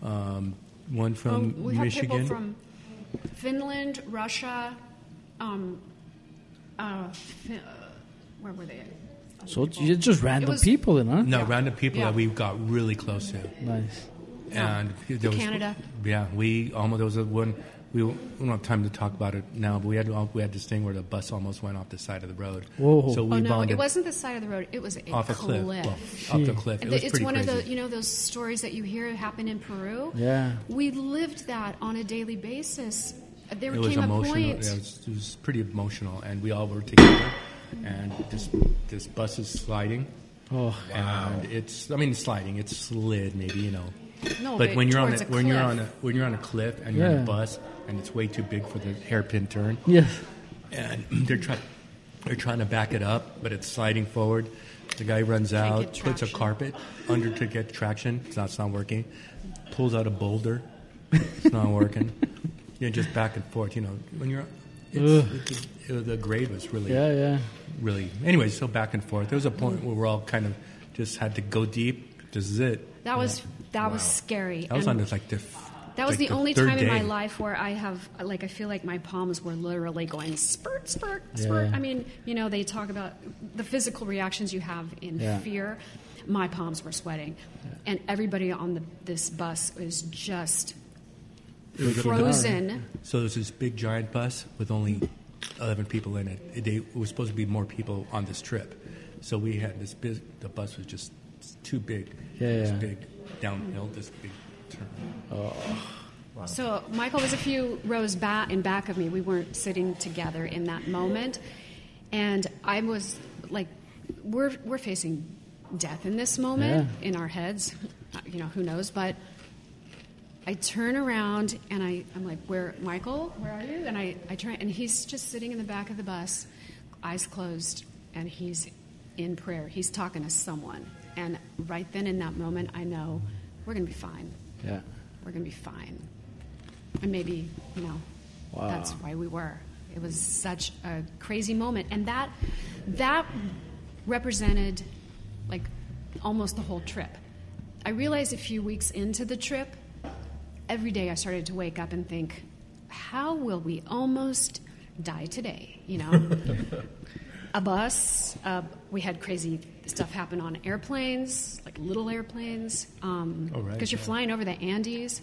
um, one from Um, we have Michigan. people from Finland, Russia, um, uh, Fi- uh, where were they? So it's it's just random was- people, then, huh? no, Yeah. random people Yeah. that we got really close to. Nice. and there was, Canada. Yeah, we almost there was a one. We, we don't have time to talk about it now, but we had we had this thing where the bus almost went off the side of the road. Whoa. So oh, we Oh no, bonded it wasn't the side of the road. It was a off a cliff, well, off the cliff. It was it's pretty one crazy. of the you know those stories that you hear happen in Peru. Yeah. we lived that on a daily basis. There it was came a emotional. point. Yeah, it, was, it was pretty emotional, and we all were together. And this this bus is sliding, Oh, and it's I mean sliding. It's slid maybe you know. No, but but when you're on a, a when you're cliff. on a when you're on a cliff and you're on a bus and it's way too big for the hairpin turn, yes. and they're trying they're trying to back it up, but it's sliding forward. The guy runs out, puts a carpet under to get traction. It's not, it's not working. Pulls out a boulder. It's not working. you know, just back and forth. You know, when you're it's, it's, it, the grade was really Yeah, yeah. really. Anyway, so back and forth. There was a point where we're all kind of just had to go deep. This is it. that was that was scary. That was And on this like the. That was like the, only third time in my life where I have, like, I feel like my palms were literally going spurt, spurt, spurt. Yeah. I mean, you know, they talk about the physical reactions you have in Yeah. fear. My palms were sweating, and everybody on the, this bus was just frozen. So there's this big giant bus with only 11 people in it. It, they, it was supposed to be more people on this trip. So we had this big, the bus was just too big. Yeah, This yeah. big downhill, this big turn. So Michael was a few rows back in back of me. We weren't sitting together in that moment, and I was like, "We're we're facing death in this moment Yeah. in our heads. Uh, You know, who knows?" But I turn around and I, I'm like, "Where, Michael? Where are you?" And I, I try, and he's just sitting in the back of the bus, eyes closed, and he's in prayer. He's talking to someone, and right then in that moment, I know we're gonna be fine Yeah. we're going to be fine. And maybe, you know, Wow. that's why we were. It was such a crazy moment. And that, that represented like almost the whole trip. I realized a few weeks into the trip, every day I started to wake up and think, how will we almost die today? You know? a bus. Uh, we had crazy stuff happen on airplanes, like little airplanes, because Oh, right, you're yeah. flying over the Andes.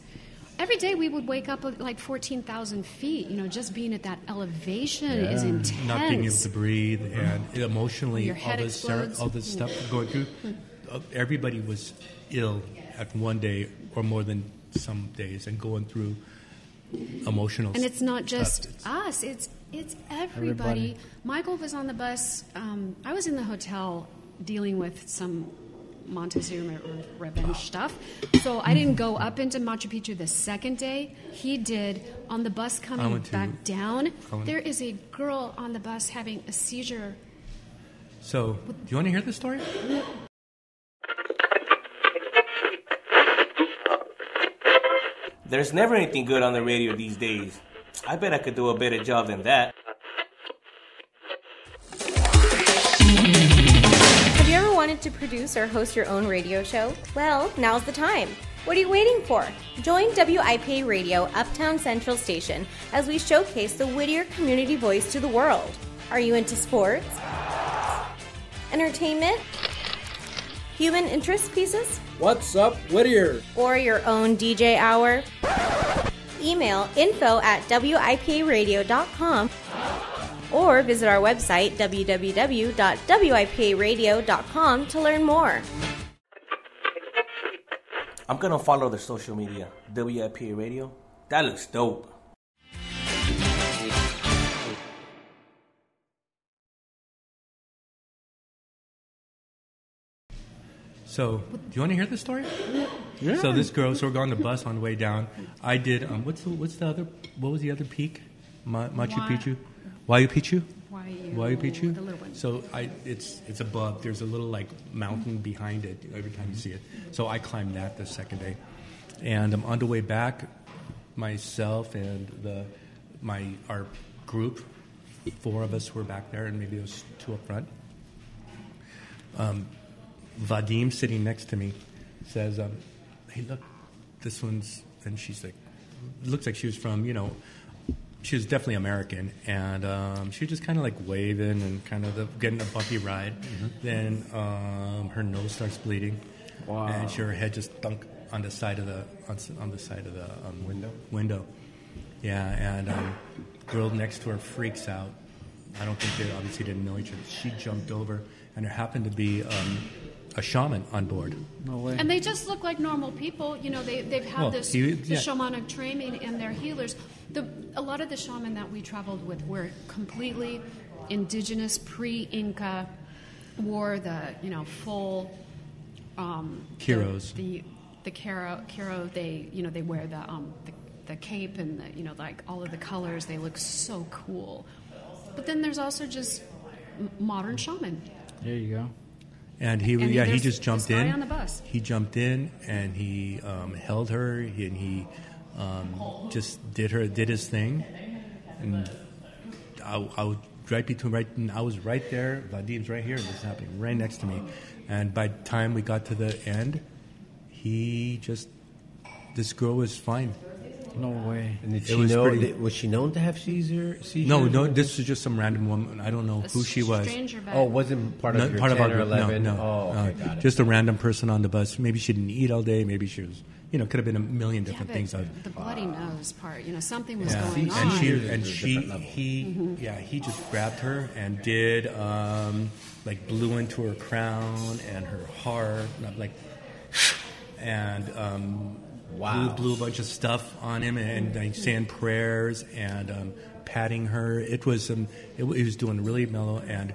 Every day we would wake up at like 14,000 feet. You know, just being at that elevation is intense. Not being able to breathe and emotionally, Your all this, ser- all this stuff going through. Uh, everybody was ill at one day or more than some days and going through emotional And it's not just It's- us; it's it's everybody. Everybody. Michael was on the bus. Um, I was in the hotel dealing with some Montezuma revenge stuff. So I didn't go up into Machu Picchu the second day. He did on the bus coming went to- back down. There is a girl on the bus having a seizure. So, do you want to hear the story? There's never anything good on the radio these days. I bet I could do a better job than that. Wanted to produce or host your own radio show? Well, now's the time. What are you waiting for? Join WIPA Radio Uptown Central Station as we showcase the Whittier community voice to the world. Are you into sports? Entertainment? Human interest pieces? What's up, Whittier? Or your own DJ hour? Email info at WIPAradio.com or visit our website www.wiparadio.com to learn more. I'm gonna follow their social media. WIP Radio. That looks dope. So, do you want to hear the story? Yeah. So this girl, so we're on the bus on the way down. I did. Um, what's the what's the other? What was the other peak? Ma- Machu Picchu. Huayna Picchu. Wayu- Huayna Picchu. the little one. So I, it's it's above. There's a little like mountain behind it. Every time you see it. So I climbed that the second day, and I'm on the way back. Myself and the my our group, four of us were back there, and maybe it was two up front. Vadim sitting next to me says, um, "Hey, look, this one's," and she's like, looks like she was from, you know, she was definitely American, and um, she was just kind of like waving and kind of the, getting a bumpy ride. Then um, her nose starts bleeding, Wow. and she, her head just thunk on the side of the on, on the side of the um, window. Window, yeah, and um, girl next to her freaks out. I don't think they obviously didn't know each other. She jumped over, and there happened to be um, a shaman on board. No way. And they just look like normal people. You know, they, they've had Well, this he- the yeah. shamanic training and they're healers. The, a lot of the shaman that we traveled with were completely indigenous, pre-Inca, wore the, you know, full... Um, Q'eros. The, the, the Q'ero, Q'ero, they, you know, they wear the, um, the, the cape and, the, you know, like all of the colors. They look so cool. But then there's also just modern shaman. there you go. And he, And yeah, he just jumped this guy in. on the bus. He jumped in and he um, held her and he um, just did her did his thing. And I, I was right between right. and I was right there. Vadim's right here. and This is happening right next to me. And by the time we got to the end, he just this girl was fine. No way. And did It she was know? pretty- did- was she known to have seizure? Seizures? No, no, this was just some random woman. I don't know A who she was. Oh, wasn't part of Not your part of our or group. No, no. Oh, okay, Uh, got it. Just a random person on the bus. Maybe she didn't eat all day. Maybe she was, you know, could have been a million Yeah, different but things. Of, the bloody nose part, you know, something was yeah. going and on. she and she he Mm-hmm. yeah he just grabbed her and did um, like blew into her crown and her heart not like and um, Wow. blew, blew a bunch of stuff on him and, like, saying prayers and um, patting her. It was um, it, wa- he was doing really mellow and.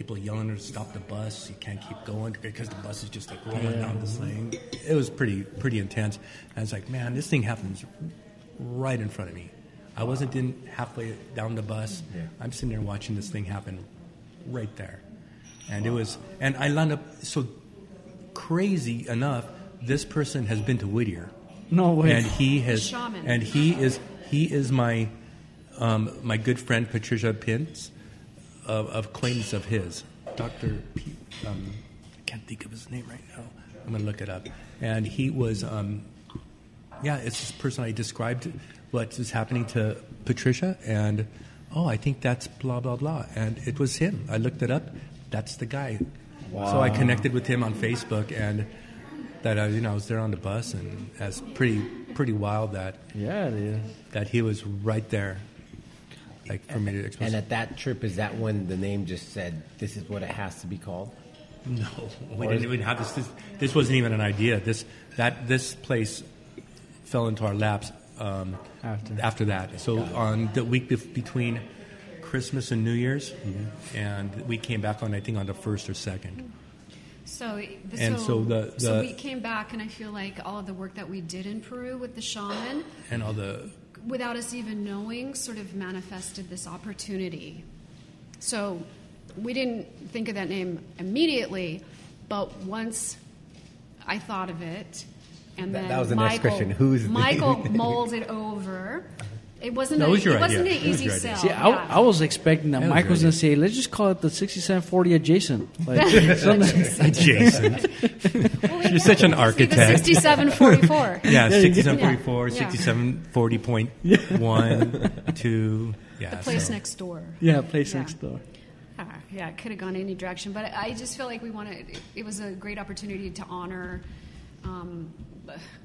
People yelling to stop the bus. You can't keep going because the bus is just like rolling down this lane. It was pretty pretty intense. I was like, man, this thing happens right in front of me. I wasn't in halfway down the bus. Yeah. I'm sitting there watching this thing happen right there. And it was, and I lined up, so crazy enough, this person has been to Whittier. No way. And he has, Shaman. and he is, he is my, um, my good friend Patricia Pintz, of, of acquaintance of his, Dr. P, um, I can't think of his name right now. I'm going to look it up. And he was, um, yeah, it's this person I described what is happening to Patricia, and oh, I think that's blah blah blah, and it was him. I looked it up. That's the guy. Wow. So I connected with him on Facebook, and that I, you know, I was there on the bus, and that's pretty pretty wild that yeah, it is. that he was right there, like for me to express. And at that trip, is that when the name just said, "This is what it has to be called"? No, we didn't even have this, this. This wasn't even an idea. This that this place fell into our laps um, After. that. So on the week bef- between Christmas and New Year's, Mm-hmm. and we came back on I think on the first or second. So, the- And so the- so we came back, and I feel like all of the work that we did in Peru with the shaman, And all the without us even knowing, sort of manifested this opportunity. So we didn't think of that name immediately, but once I thought of it, and That- then that was the next Michael, question. Who's the- Michael mulled it over. It wasn't. That a, was your it wasn't idea. an That was easy your sell. See, I, yeah. I was expecting that That was Mike was really going to say, let's just call it the 6740 adjacent. Like, something- adjacent. You're such an See, the architect. sixty-seven forty-four. Yeah, There you go. 6744, Yeah. 6740.1, 2. Yeah, The place so- next door. yeah, place Yeah. next door. Ah, yeah, it could have gone any direction, but I just feel like we wanted. It was a great opportunity to honor um,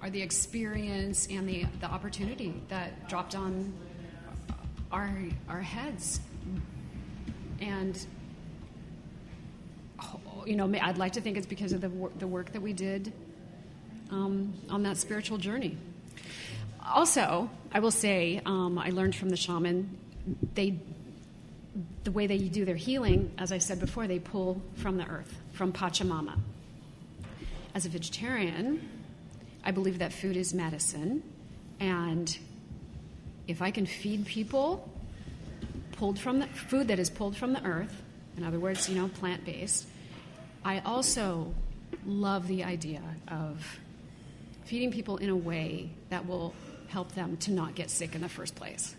are the experience and the the opportunity that dropped on our our heads, and you know, I'd like to think it's because of the wor- the work that we did um, on that spiritual journey. Also, I will say um, I learned from the shaman they the way they do their healing, as I said before, they pull from the earth, from Pachamama. as a vegetarian, I believe that food is medicine, and if I can feed people pulled from the food that is pulled from the earth, in other words, you know, plant based, I also love the idea of feeding people in a way that will help them to not get sick in the first place.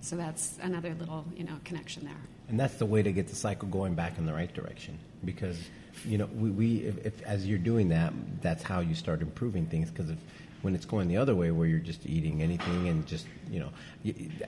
So that's another little, you know, connection there. And that's the way to get the cycle going back in the right direction. Because, you know, we, we if, if, as you're doing that, that's how you start improving things. Because if when it's going the other way, where you're just eating anything and just, you know,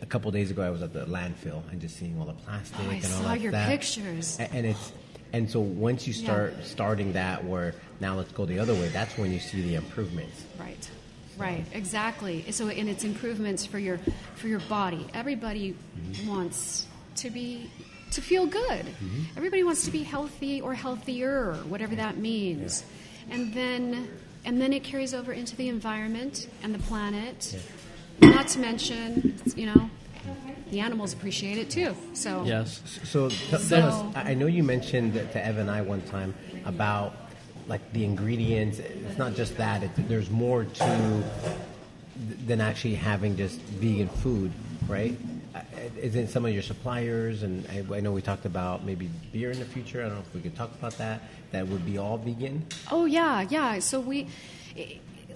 a couple of days ago I was at the landfill and just seeing all the plastic Oh, I and all saw that your stuff. pictures. And it's and so once you Yeah. start starting that, where now let's go the other way, that's when you see the improvements. Right. Right, exactly. So, and it's improvements for your for your body. Everybody mm-hmm. wants to be to feel good. Mm-hmm. Everybody wants to be healthy or healthier, whatever that means. And then and then it carries over into the environment and the planet. Not to mention, you know, the animals appreciate it too. So Yes. So, t- tell So- us, I I know you mentioned to Evan and I one time about like the ingredients. It's not just that; it's, there's more to than actually having just vegan food, right? Is it some of your suppliers? And I, I know we talked about maybe beer in the future. I don't know if we could talk about that. That would be all vegan. Oh yeah, yeah. So we,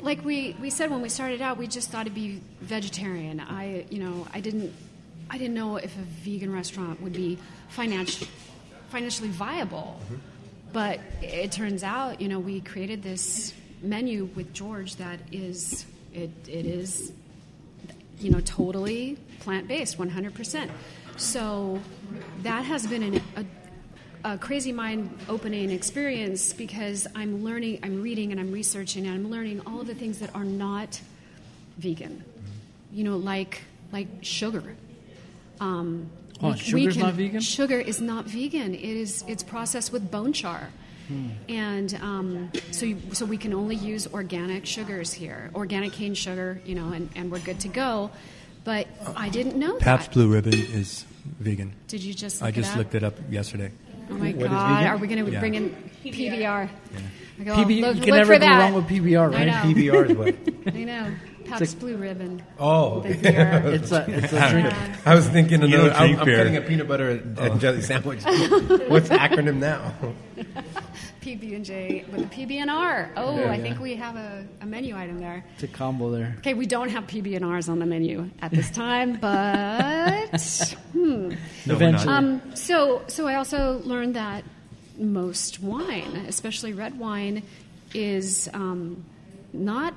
like we, we said when we started out, we just thought it'd be vegetarian. I, you know, I didn't, I didn't know if a vegan restaurant would be financially, financially viable. Mm-hmm. But it turns out, you know, we created this menu with George that is, it, it is you know, totally plant based, 100%. So that has been an, a, a crazy mind opening experience because I'm learning, I'm reading, and I'm researching, and I'm learning all of the things that are not vegan. You know, like like sugar. Um, Oh, we- we not vegan? Sugar is not vegan. It is it's processed with bone char. And um, so, you, so we can only use organic sugars here, organic cane sugar, you know, and, and we're good to go. But I didn't know Pabst that. Blue Ribbon is vegan. Did you just? I just it up? looked it up yesterday. Oh my What is God! Are we going to Yeah. bring in PBR? I go, PB, look, you can never go that. wrong with PBR, right? PBR is what? I know. Pabst Blue Ribbon. Oh, The beer. It's a, it's a drink. I was thinking You another. don't I'm, drink I'm beer. cutting a peanut butter and jelly sandwich. What's acronym now? PB and J with a PB and R. Oh, Yeah, I yeah. think we have a, a menu item there. It's a combo there. Okay, we don't have PB and R's on the menu at this time, but hmm. No. Eventually. Um, so, so I also learned that most wine, especially red wine, is um, not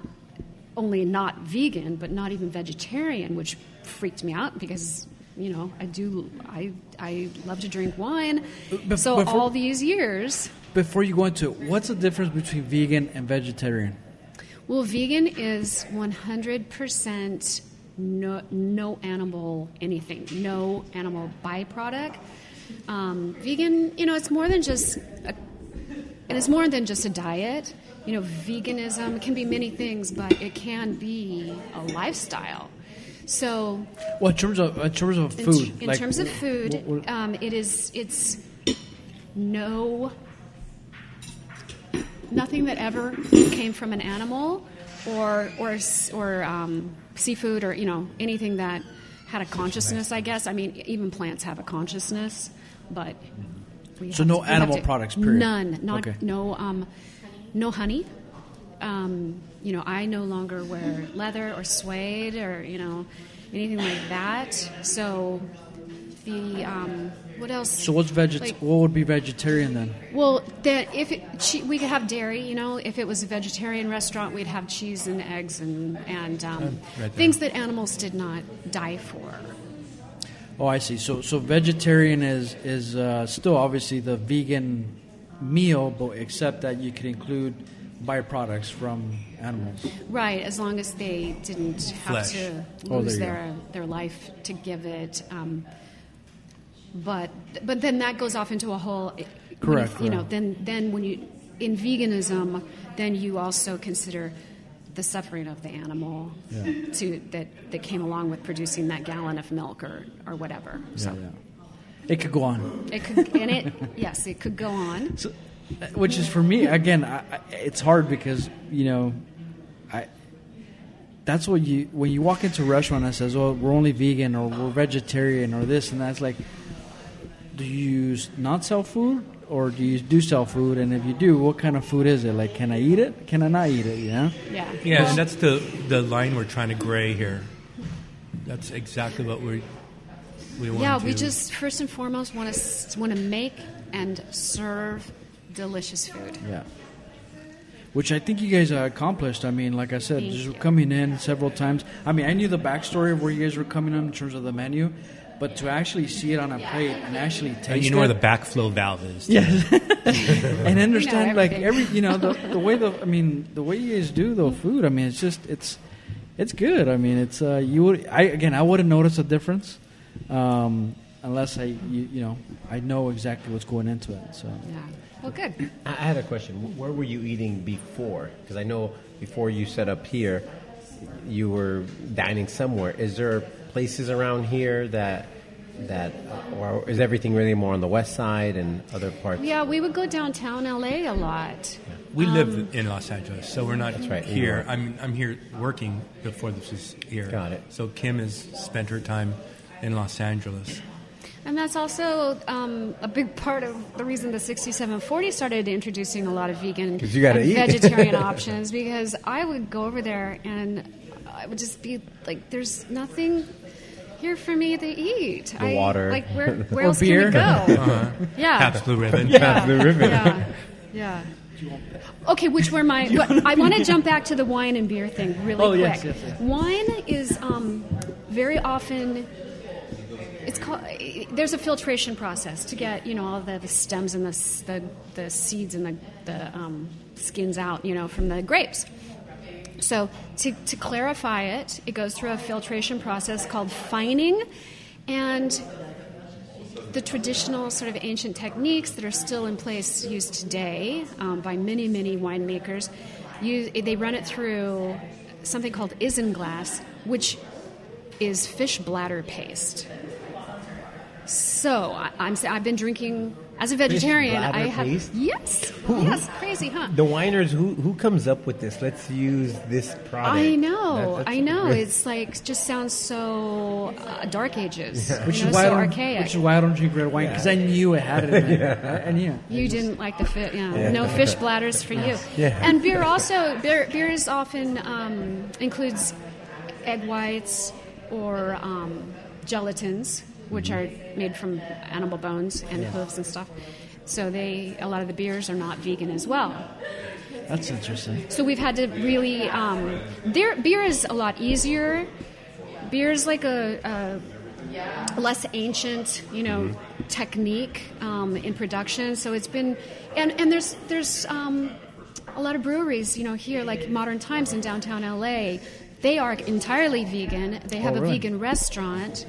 only not vegan, but not even vegetarian, which freaked me out because you know I do I I love to drink wine. Bef- so before- all these years, Before you go into it, what's the difference between vegan and vegetarian? well, vegan is one hundred percent no no animal anything, no animal byproduct. Um, vegan, you know, it's more than just a and it's more than just a diet. You know, veganism can be many things, but it can be a lifestyle. So, Well, in terms of in terms of in, food, in like, terms of food, um, it is it's no nothing that ever came from an animal or or or um, seafood or you know anything that had a consciousness. I guess I mean even plants have a consciousness, but we So no to- animal to- products, period. None. Not Okay. no um, no honey. Um, you know, I no longer wear leather or suede or you know anything like that. So the um, what else? so what's veget? like- what would be vegetarian then? Well, that if it, che- we could have dairy, you know, if it was a vegetarian restaurant, we'd have cheese and eggs and and um, right things that animals did not die for. Oh, I see. So so vegetarian is is uh, still obviously the vegan meal, but except that you can include byproducts from animals. Right, as long as they didn't have Flesh. to Oh, lose you their their life to give it. Um, but but then that goes off into a whole. Correct, You know, then then when you in veganism, then you also consider the suffering of the animal to that that came along with producing that gallon of milk or or whatever. So Yeah, yeah. It could go on. it could and it yes, it could go on. So, which is for me again. I, I, it's hard because you know, I. That's what you when you walk into a restaurant that says, "Oh, we're only vegan" or "We're vegetarian" or this and that's like. Do you s- not sell food, or do you do sell food? And if you do, what kind of food is it? Like, can I eat it? Can I not eat it? You know? Yeah. Yeah, and that's the the line we're trying to gray here. That's exactly what we we want. Yeah, to, we just first and foremost want to want to make and serve delicious food. Yeah. Which I think you guys have accomplished. I mean, like I said, Thank just you. coming in several times. I mean, I knew the backstory of where you guys were coming in in terms of the menu, but to actually see it on a plate and actually taste And you know it, where the backflow valve is. yes, and understand like every you know the the way the I mean the way you guys do the food. I mean, it's just it's it's good. I mean, it's uh, you would I again I wouldn't notice a difference unless I you, you know I know exactly what's going into it. So Yeah. Well, good. I I had a question. Where were you eating before? Because I know before you set up here, you were dining somewhere. Is there places around here that that, or is everything really more on the west side and other parts? Yeah, we would go downtown LA a lot. We live um, in Los Angeles, so we're not That's right, you here. I'm I'm here working before this is here. Got it. So Kim has spent her time in Los Angeles. And that's also um, a big part of the reason the 6740 started introducing a lot of vegan you and eat. vegetarian options because I would go over there and I would just be like, there's nothing here for me to eat. The I, water. Like, where, where else beer. can we go? Yeah. Pabst Blue Ribbon. Yeah. Blue Ribbon. Yeah. Yeah. Okay, which were my. What, I want to jump back to the wine and beer thing really Oh, quick. yes, yes, yes. Wine is um, very often. It's called. There's a filtration process to get you know all the, the stems and the, the the seeds and the the um, skins out you know from the grapes. So to, to clarify it, it goes through a filtration process called fining, and the traditional sort of ancient techniques that are still in place used today um, by many many winemakers they run it through something called isinglass which is fish bladder paste so I, I'm, I've been drinking as a vegetarian. I have paste? yes, yes, crazy, huh? The winers, who who comes up with this? Let's use this product. I know, That- I know. It's like just sounds so uh, dark ages, which you know, is why so I don't, archaic. which is why I don't drink red wine because I knew it had it in there. I, I knew. You didn't like the fit, yeah. No fish bladders for you. Yeah. And beer also beer, beer is often um, includes egg whites or um, gelatins, which are made from animal bones and hooves and stuff. So they a lot of the beers are not vegan as well. That's interesting. So we've had to really. Um, there, beer is a lot easier. Beer is like a, a less ancient, you know, technique um, in production. So it's been, and and there's there's um, a lot of breweries, you know, here like Modern Times in downtown LA. They are entirely vegan. They have Oh, a vegan restaurant,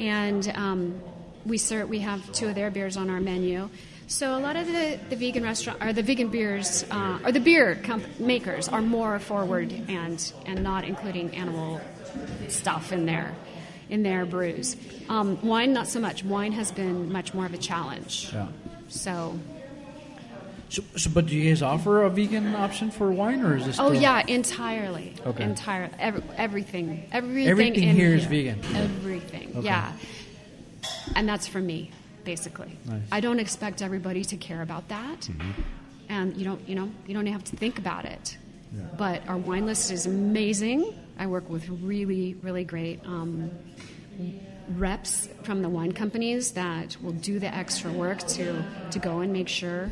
and um, we serve. We have two of their beers on our menu. So a lot of the, the vegan restaurant or the vegan beers uh, or the beer comp- makers are more forward and and not including animal stuff in their in their brews. Um, wine, not so much. Wine has been much more of a challenge. Yeah. So, So, so, but do you guys offer a vegan option for wine, or is this? oh yeah, entirely, Okay. entire every, everything, everything, Everything in here is vegan? Everything, Okay. yeah, and that's for me, basically. Nice. I don't expect everybody to care about that, and you don't, you know, you don't have to think about it. Yeah. But our wine list is amazing. I work with really, really great um, reps from the wine companies that will do the extra work to to go and make sure,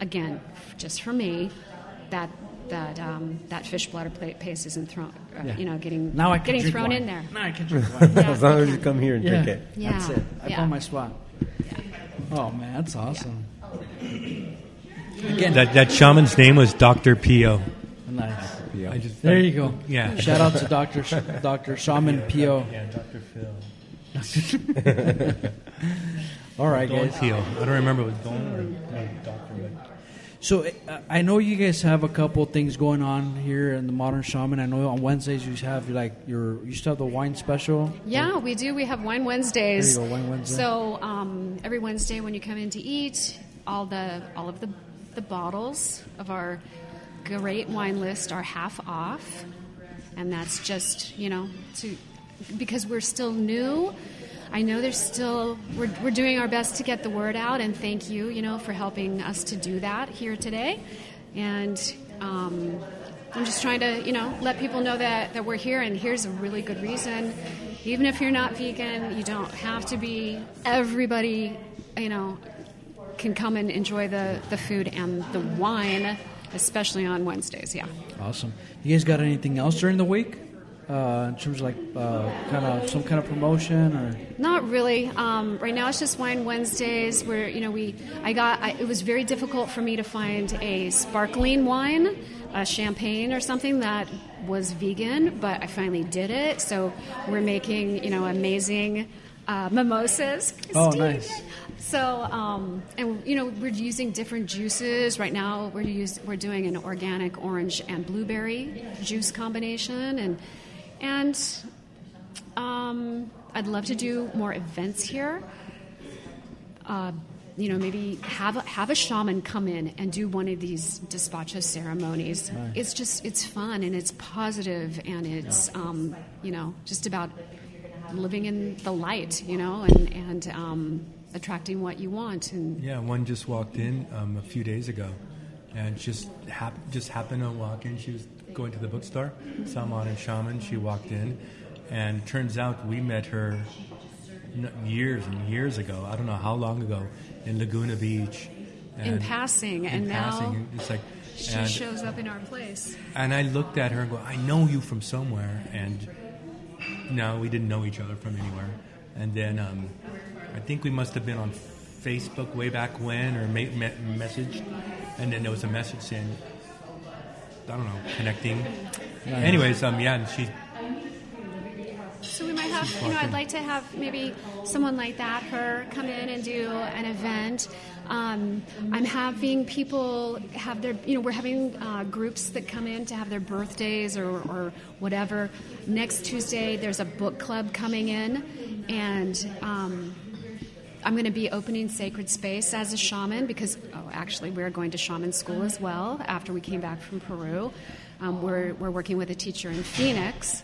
again, just for me, that that um, that fish bladder pla- paste isn't thrown, uh, Yeah. you know, getting Now I can getting drink thrown wine. in there. Now I can drink wine. Yeah, as long as you come here and yeah, drink it. Yeah. that's it. I Yeah. found my spot. Oh man, that's awesome. Again, That that shaman's name was Doctor Pio. nice. I just There you go. Yeah. Shout out to Doctor Sh- Doctor Shaman Pio. Yeah, Doctor Phil. All right, Don guys. Pio. I don't remember what Don or no, Doctor. So uh, I know you guys have a couple things going on here in the Modern Shaman. I know on Wednesdays you have like your you still have the wine special. Yeah, we do. We have wine Wednesdays. There you go, Wine Wednesday. So um, every Wednesday when you come in to eat, all the all of the the bottles of our great wine list are half off, and that's just you know to because we're still new. I know there's still we're, we're doing our best to get the word out, and thank you, you know, for helping us to do that here today. And um, I'm just trying to, you know, let people know that, that we're here, and here's a really good reason. Even if you're not vegan, you don't have to be. Everybody, you know, can come and enjoy the, the food and the wine, especially on Wednesdays. Yeah. Awesome. You guys got anything else during the week? Uh, in terms of like uh, kind of some kind of promotion or Not really. Um, right now, it's just Wine Wednesdays. Where you know we, I got. I, it was very difficult for me to find a sparkling wine, a champagne or something that was vegan, but I finally did it. So we're making you know amazing uh, mimosas. Oh, nice. So, um, and you know, we're using different juices right now. We're use, we're doing an organic orange and blueberry juice combination, and and um, I'd love to do more events here. Uh, you know, maybe have a, have a shaman come in and do one of these despacho ceremonies. It's just it's fun and it's positive and it's um, you know just about living in the light, you know, and and um, attracting what you want. And Yeah, one just walked in um, a few days ago, and just hap- just happened to walk in. She was going to the bookstore, Salmon and Shaman. She walked in, and turns out we met her years and years ago. I don't know how long ago in Laguna Beach. in passing, in and now passing, and it's like, she and, shows up in our place. and I looked at her and go, I know you from somewhere, and no, we didn't know each other from anywhere. And then um, I think we must have been on Facebook way back when, or ma- me- messaged, and then there was a message saying, I don't know, connecting. Anyways, um, yeah, and she So we might have, you know, I'd like to have maybe someone like that, her, come in and do an event. Um, I'm having people have their, you know, we're having uh, groups that come in to have their birthdays or, or whatever. Next Tuesday, there's a book club coming in, and um, I'm going to be opening Sacred Space as a shaman because, oh, actually, we're going to shaman school as well after we came back from Peru. Um, we're, we're working with a teacher in Phoenix,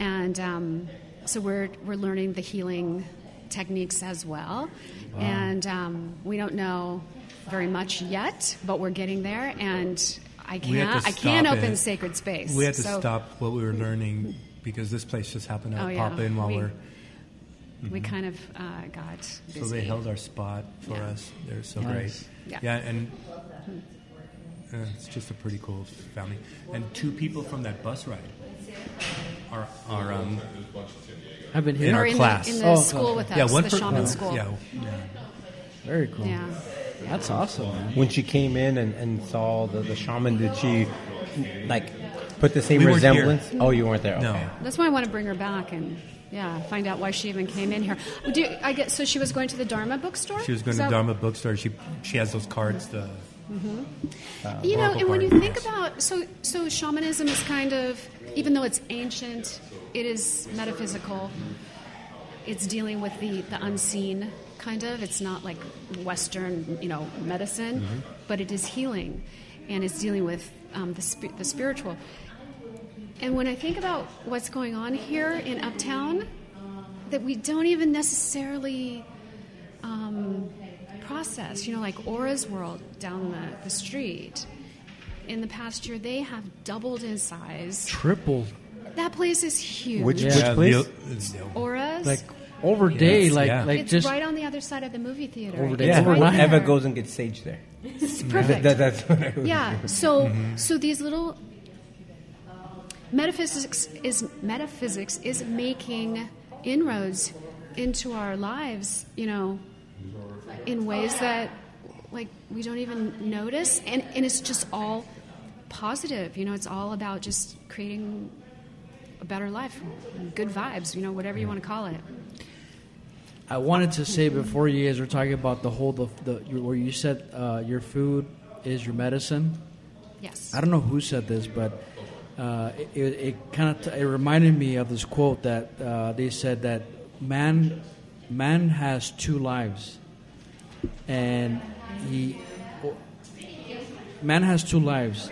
and um, so we're, we're learning the healing techniques as well. And um, we don't know very much yet, but we're getting there. And I can't, I can't open it. Sacred Space. we had to So stop what we were learning because this place just happened to Oh, yeah. pop in while We- we, are We kind of uh, got busy. So they held our spot for Yeah. us. They're so Nice. great. Yeah. and uh, it's just a pretty cool family. And two people from that bus ride are are um, I've been here In here. our in class. The, in the Oh, school okay. with us, yeah, one the per- shaman uh, school. Yeah, yeah. Very cool. Yeah. That's awesome, man. When she came in and, and saw the, the shaman, did she like put the same We weren't here. resemblance? Oh, you weren't there. No. That's why I want to bring her back and yeah, find out why she even came in here. Do you, I get so she was going to the Dharma bookstore. She was going So- to Dharma bookstore. She she has those cards. The mm-hmm. uh, You know, and when you card. think about so so shamanism is kind of even though it's ancient, it is metaphysical. It's dealing with the the unseen kind of. It's not like Western, you know, medicine, mm-hmm. but it is healing, and it's dealing with um, the the spiritual. And when I think about what's going on here in Uptown, that we don't even necessarily um, process, you know, like Aura's World down the, the street. In the past year, they have doubled in size. Tripled. That place is huge. Which Yeah. which place? the- Aura's? Like over day, Yes, like yeah. like it's just right on the other side of the movie theater. Over It's there. Yeah, Overnight. right whoever goes and gets sage there. It's perfect. That, that's what I was- Yeah. So Mm-hmm. so these little metaphysics is metaphysics is making inroads into our lives, you know, in ways that like we don't even notice and, and it's just all positive, you know, it's all about just creating a better life, good vibes, you know, whatever you want to call it. I wanted to say before you guys were talking about the whole the, the where you said uh, your food is your medicine. Yes. I don't know who said this, but uh, it, it, kind of it reminded me of this quote that uh, they said that man man has two lives, and he man has two lives,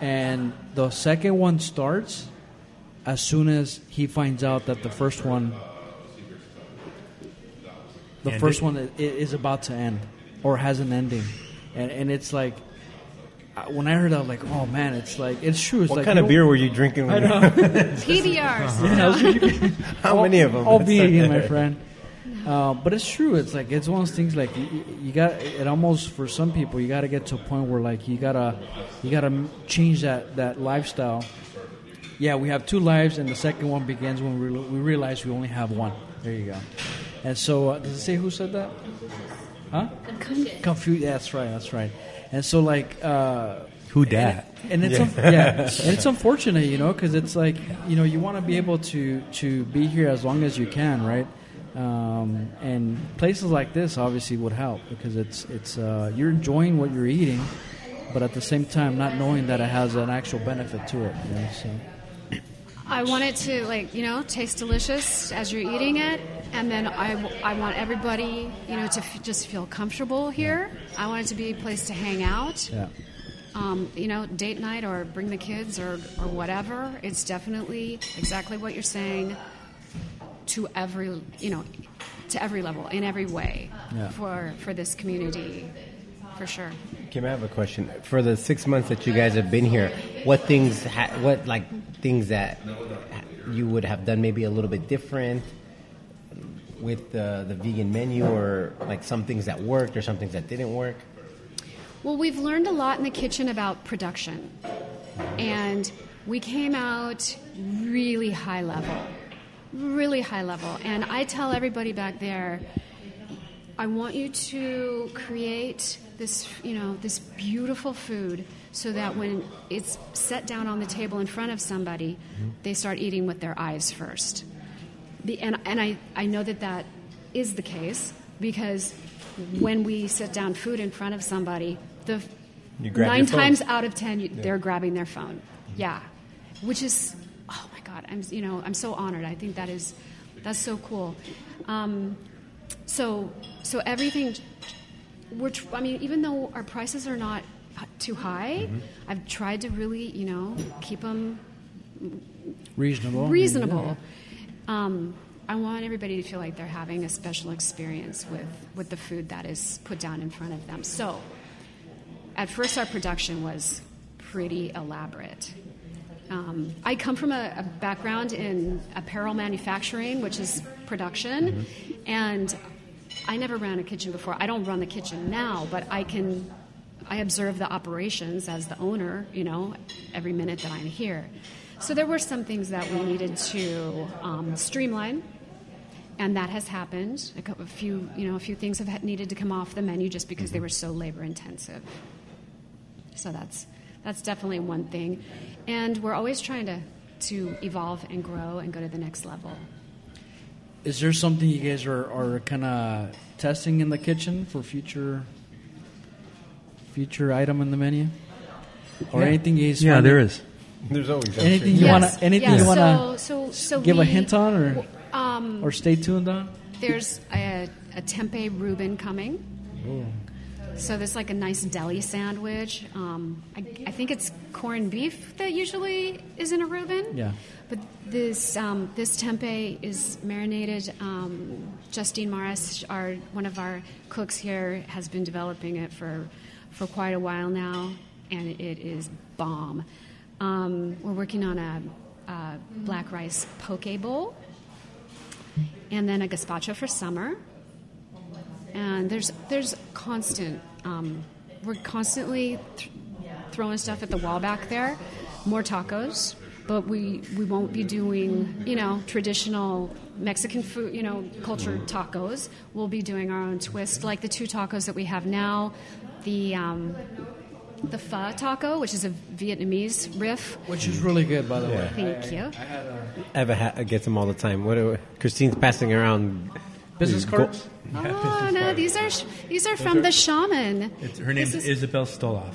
and the second one starts as soon as he finds out that the first one, the first one is about to end or has an ending, and and it's like. I- When I heard that, I was like, "Oh man, it's like it's true." It's What like kind of beer were you drinking? I know. PBRs. Yeah, I was drinking- How many of them? All vegan, my friend. Uh, but it's true. It's like it's one of those things. Like you, you got it. Almost for some people, you got to get to a point where like you gotta, you gotta change that that lifestyle. Yeah, we have two lives, and the second one begins when we, re- we realize we only have one. There you go. And so, uh, does it say who said that? Huh? Confused. Yeah, that's right. That's right. And so, like, uh, Who dat? and it's un- yeah, and it's unfortunate, you know, because it's like you know you want to be able to to be here as long as you can, right? Um, and places like this obviously would help because it's it's uh, you're enjoying what you're eating, but at the same time not knowing that it has an actual benefit to it. You know, so. I want it to like you know taste delicious as you're eating it, and then I, I want everybody you know to f- just feel comfortable here. I want it to be a place to hang out. Yeah. Um, you know, date night or bring the kids or or whatever. It's definitely exactly what you're saying. To every you know, to every level in every way Yeah. for for this community, for sure. Kim, I have a question. For the six months that you guys have been here, what things, ha- what like things that you would have done maybe a little bit different with the the vegan menu, or like some things that worked or some things that didn't work? Well, we've learned a lot in the kitchen about production. And we came out really high level, really high level. And I tell everybody back there, I want you to create this, you know, this beautiful food so that when it's set down on the table in front of somebody, they start eating with their eyes first. The, and and I, I know that that is the case because when we sit down food in front of somebody, the nine times out of ten you, they're grabbing their phone. Yeah, which is oh my god, I'm you know I'm so honored. I think that is that's so cool. Um, so so everything we're tr- I mean even though our prices are not too high, I've tried to really you know keep them Reasonable. reasonable. Um, I want everybody to feel like they're having a special experience with, with the food that is put down in front of them. So, at first, our production was pretty elaborate. Um, I come from a, a background in apparel manufacturing, which is production, and I never ran a kitchen before. I don't run the kitchen now, but I can. I observe the operations as the owner, you know, every minute that I'm here. So there were some things that we needed to um, streamline, and that has happened. A, few, you know, a few things have needed to come off the menu just because they were so labor intensive. So that's that's definitely one thing, and we're always trying to to evolve and grow and go to the next level. Is there something you guys are, are kind of testing in the kitchen for future future item in the menu, or Yeah. anything you guys? Yeah, find there that- is. There's always Anything you Yes. wanna anything Yes. you wanna so, so, so give a hint on, or Um, or stay tuned on? There's a, a tempeh Reuben coming. So there's like a nice deli sandwich. Um, I, I think it's corned beef that usually is in a Reuben. Yeah. But this um, this tempeh is marinated. Um, Justine Morris, our one of our cooks here, has been developing it for for quite a while now, and it is bomb. Um, we're working on a, a black rice poke bowl and then a gazpacho for summer. And there's there's constant. Um, we're constantly th- throwing stuff at the wall back there. More tacos, but we we won't be doing you know traditional Mexican food you know culture tacos. We'll be doing our own twist, like the two tacos that we have now. The um, the pho taco, which is a Vietnamese riff. Which is really good, by the way. Thank you. Eva ha- gets them all the time. What do, Christine's passing around Business these go- cards. Oh no, these are these are from the shaman. It's, her name is- Isabel Stoloff.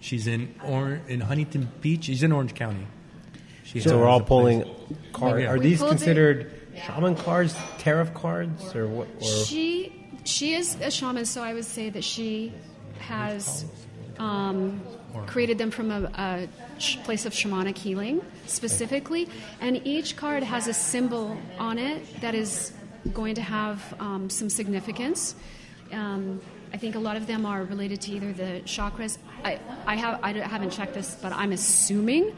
She's in or- in Huntington Beach. She's in Orange County. She So we're all pulling cards. Yeah. Are We these pulled it- considered shaman cards, tarot cards, or what? Or She she is a shaman, so I would say that she has um, created them from a, a sh- place of shamanic healing specifically, and each card has a symbol on it that is going to have um, some significance. Um, I think a lot of them are related to either the chakras. I, I, have, I haven't checked this, but I'm assuming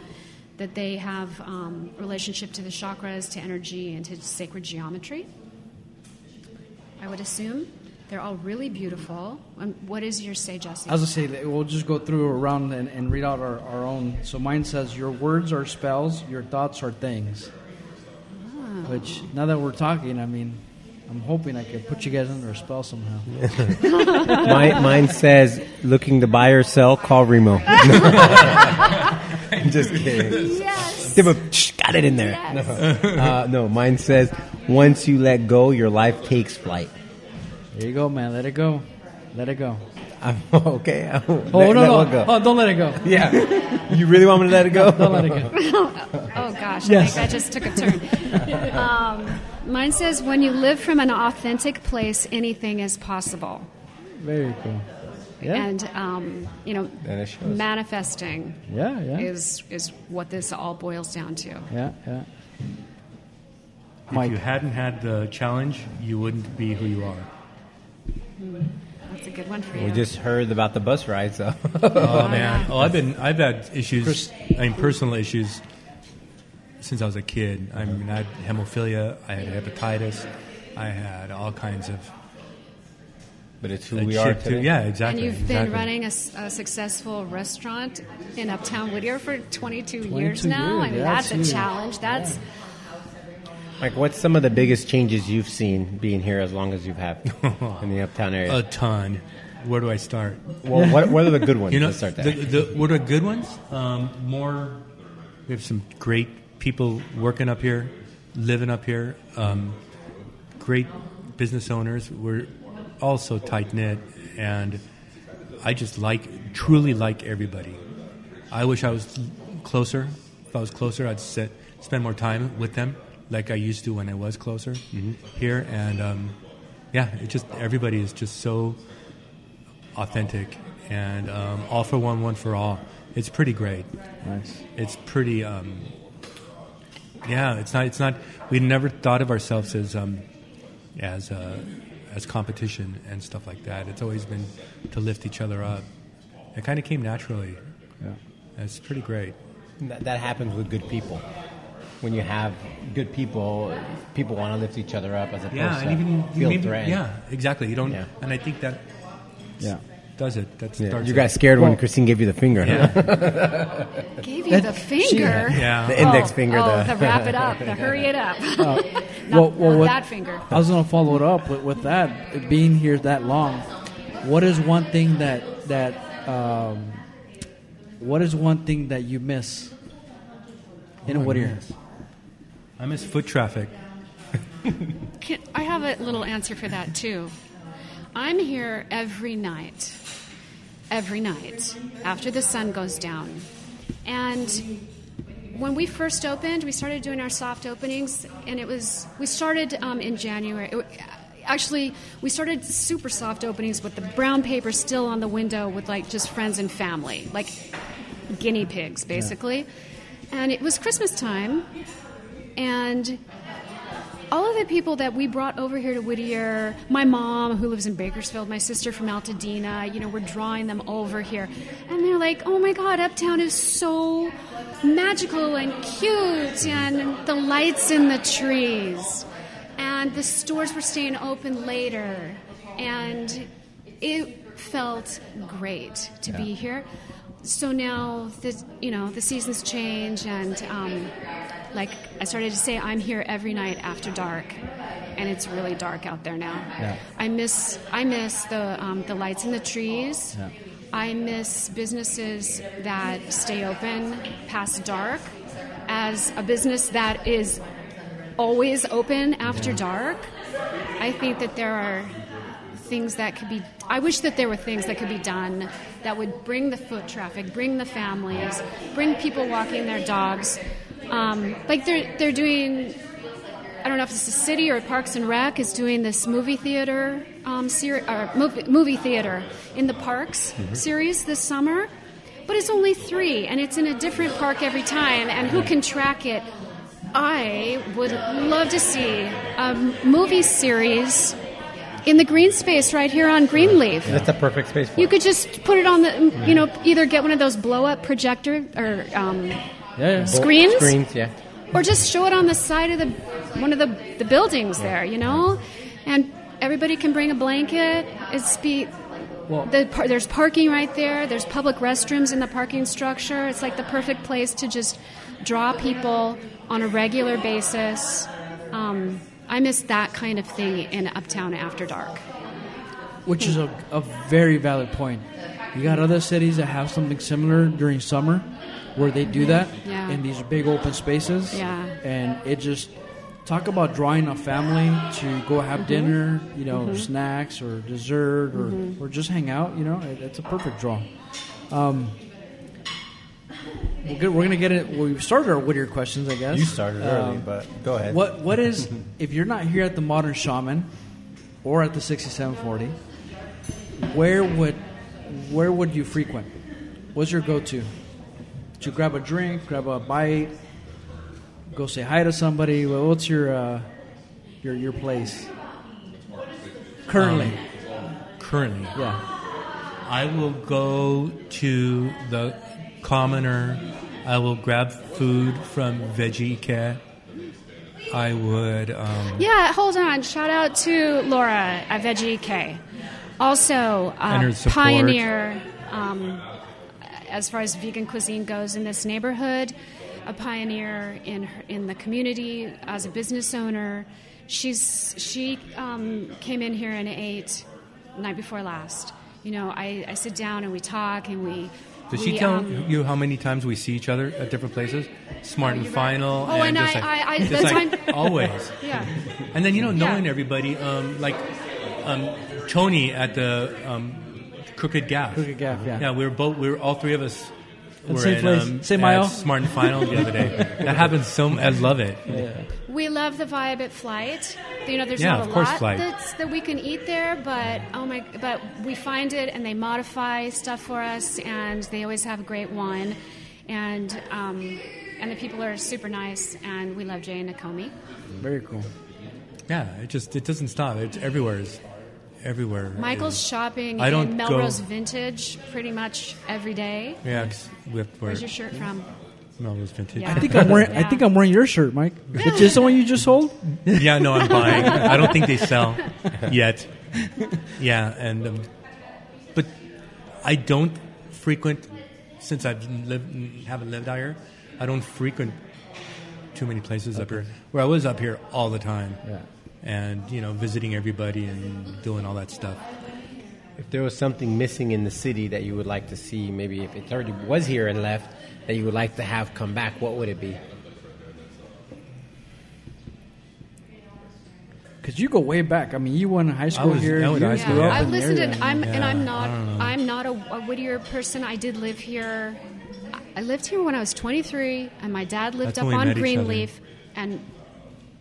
that they have um, relationship to the chakras, to energy, and to sacred geometry. I would assume they're all really beautiful. Um, what is your say, Jesse? As I say we'll just go through around and, and read out our, our own. So mine says, "Your words are spells, your thoughts are things." Which now that we're talking, I mean, I'm hoping I could put you guys under a spell somehow. mine, mine says, looking to buy or sell, call Remo. I'm just kidding. yes. Give a- shh, got it in there. Yes. Uh, no, mine says, once you let go, your life takes flight. There you go, man. Let it go. Let it go. I'm, okay. I'll Oh let, no, let no! go. Oh, don't let it go. Yeah. You really want me to let it go? Don't let it go. Oh gosh, Yes. I think that just took a turn. um, mine says, "When you live from an authentic place, anything is possible." Very cool. Yeah. And um, you know, And manifesting yeah, yeah, is is what this all boils down to. yeah, yeah. If Mike. you hadn't had the challenge, you wouldn't be who you are. That's a good one for you. We just heard about the bus ride, so. Oh man! Oh, I've been I've had issues. I mean, personal issues since I was a kid. I mean, I had hemophilia. I had hepatitis. I had all kinds of. But it's who we are shit too. today. Yeah, and you've exactly. been running a successful restaurant in Uptown Whittier for 22, 22 years now. I mean, that's, that's a challenge. That's Like, what's some of the biggest changes you've seen being here as long as you've had in the uptown area? a ton. Where do I start? well, what, what are the good ones? You know, Let's start the, the, what are good ones? Um, more. We have some great people working up here, living up here. Um, great business owners. We're all so tight knit, and I just like, truly like everybody. I wish I was closer. If I was closer, I'd sit, spend more time with them, like I used to when I was closer here. And um, yeah, it just everybody is just so authentic and um, all for one, one for all. It's pretty great. Nice. It's pretty. Um, yeah, it's not. It's not. We never thought of ourselves as um, as uh, as competition and stuff like that. It's always been to lift each other up. It kind of came naturally. Yeah. It's pretty great. That, that happens with good people. When you have good people, people want to lift each other up as opposed Yeah, to even feel maybe, threatened. yeah, exactly. You don't, Yeah. and I think that Yeah. Does it. That Yeah, you got scared when Well- Christine gave you the finger, huh? Yeah, gave you the finger. yeah. The index oh, finger, Oh, the- the wrap it up, the hurry it up. not well, well, not what- that finger. I was gonna follow it up with, with that. Being here that long, what is one thing that that um, what is one thing that you miss in Oh, I Whittier? miss- I miss foot traffic. Can, I have a little answer for that too. I'm here every night, every night after the sun goes down. And when we first opened, we started doing our soft openings, and it was we started um, in January. It, actually, we started super soft openings with the brown paper still on the window, with like just friends and family, like guinea pigs, basically. And it was Christmas time, and all of the people that we brought over here to Whittier, my mom who lives in Bakersfield, my sister from Altadena, you know, we're drawing them over here. And they're like, oh my God, Uptown is so magical and cute, and the lights in the trees. And the stores were staying open later. And it felt great to be here. So now the you know the seasons change and um, like I started to say, I'm here every night after dark, and it's really dark out there now. Yeah. I miss I miss the um, the lights in the trees. Yeah. I miss businesses that stay open past dark. As a business that is always open after dark, I think that there are things that could be. I wish that there were things that could be done that would bring the foot traffic, bring the families, bring people walking their dogs. Um, like they're they're doing I don't know if it's the city or Parks and Rec is doing this movie theater um, or movie, movie theater in the parks series this summer. But it's only three, and it's in a different park every time. And who can track it? I would love to see a movie series in the green space right here on Greenleaf. That's a perfect space for You it. could just put it on the, you know, either get one of those blow up projector or um, Yeah, yeah. screens, Screens, yeah. or just show it on the side of the one of the, the buildings there, you know, and everybody can bring a blanket. It's be Well- the par- there's parking right there. There's public restrooms in the parking structure. It's like the perfect place to just draw people on a regular basis. Um, I miss that kind of thing in Uptown after dark. which is a, a very valid point. You got other cities that have something similar during summer where they do that Yeah. in these big open spaces. Yeah. And it just talk about drawing a family to go have Mm-hmm. dinner, you know, snacks or dessert or, Mm-hmm. or just hang out, you know, it, it's a perfect draw. Um, we're, good, we're gonna get it. We started our Whittier questions, I guess. You started early, Um, but go ahead. what what is if you're not here at the Modern Shaman or at the 6740? Where would where would you frequent? What's your go-to? To grab a drink, grab a bite, go say hi to somebody. Well, what's your uh, your your place currently? Currently, yeah, I will go to the commoner. I will grab food from Veggie Cat. I would. Um, Yeah, hold on. Shout out to Laura at Veggie K. Also, uh, pioneer um, as far as vegan cuisine goes in this neighborhood, a pioneer in her, in the community as a business owner. She's she um, came in here and ate night before last. You know, I, I sit down and we talk and we. Does we, she tell um, you how many times we see each other at different places? Smart and final. Oh, and just I- like, I- I- just like always. Yeah. And then you know, knowing Yeah. everybody, um, like um, Tony at the um, Crooked Gaff. Crooked Gaff, yeah. Yeah, we were both. We were all three of us. At were same in, place, um, same at aisle? Smart and Final the other day. That happens so. I love it. Yeah. We love the vibe at Flight. You know, there's Yeah, not a course, lot Flight. that's, that we can eat there, but oh my! But we find it, and they modify stuff for us, and they always have a great wine, and um, and the people are super nice, and we love Jay and Nakomi. very cool. Yeah, it just it doesn't stop. It's everywhere. It's everywhere. Michael's is- shopping I don't in go- Melrose Vintage pretty much every day. Yeah, 'cause we have to wear Where's your shirt from? Melrose Vintage. Yeah. I think I'm wearing. I think I'm wearing your shirt, Mike. Which is the one you just sold. Yeah, no, I'm buying. I don't think they sell yet. Yeah, and um, but I don't frequent since I've lived haven't lived out here. I don't frequent too many places up here. Where I was up here all the time, Yeah. And you know, visiting everybody and doing all that stuff. If there was something missing in the city that you would like to see, maybe if it already was here and left, that you would like to have come back, what would it be? Because you go way back. I mean, you went to high school was- here. I went to high Yeah, school, grew up I've in listened, and I'm and I'm not. I'm not a, a Whittier person. I did live here. I lived here when I was 23, and my dad lived That's up on met each Greenleaf, and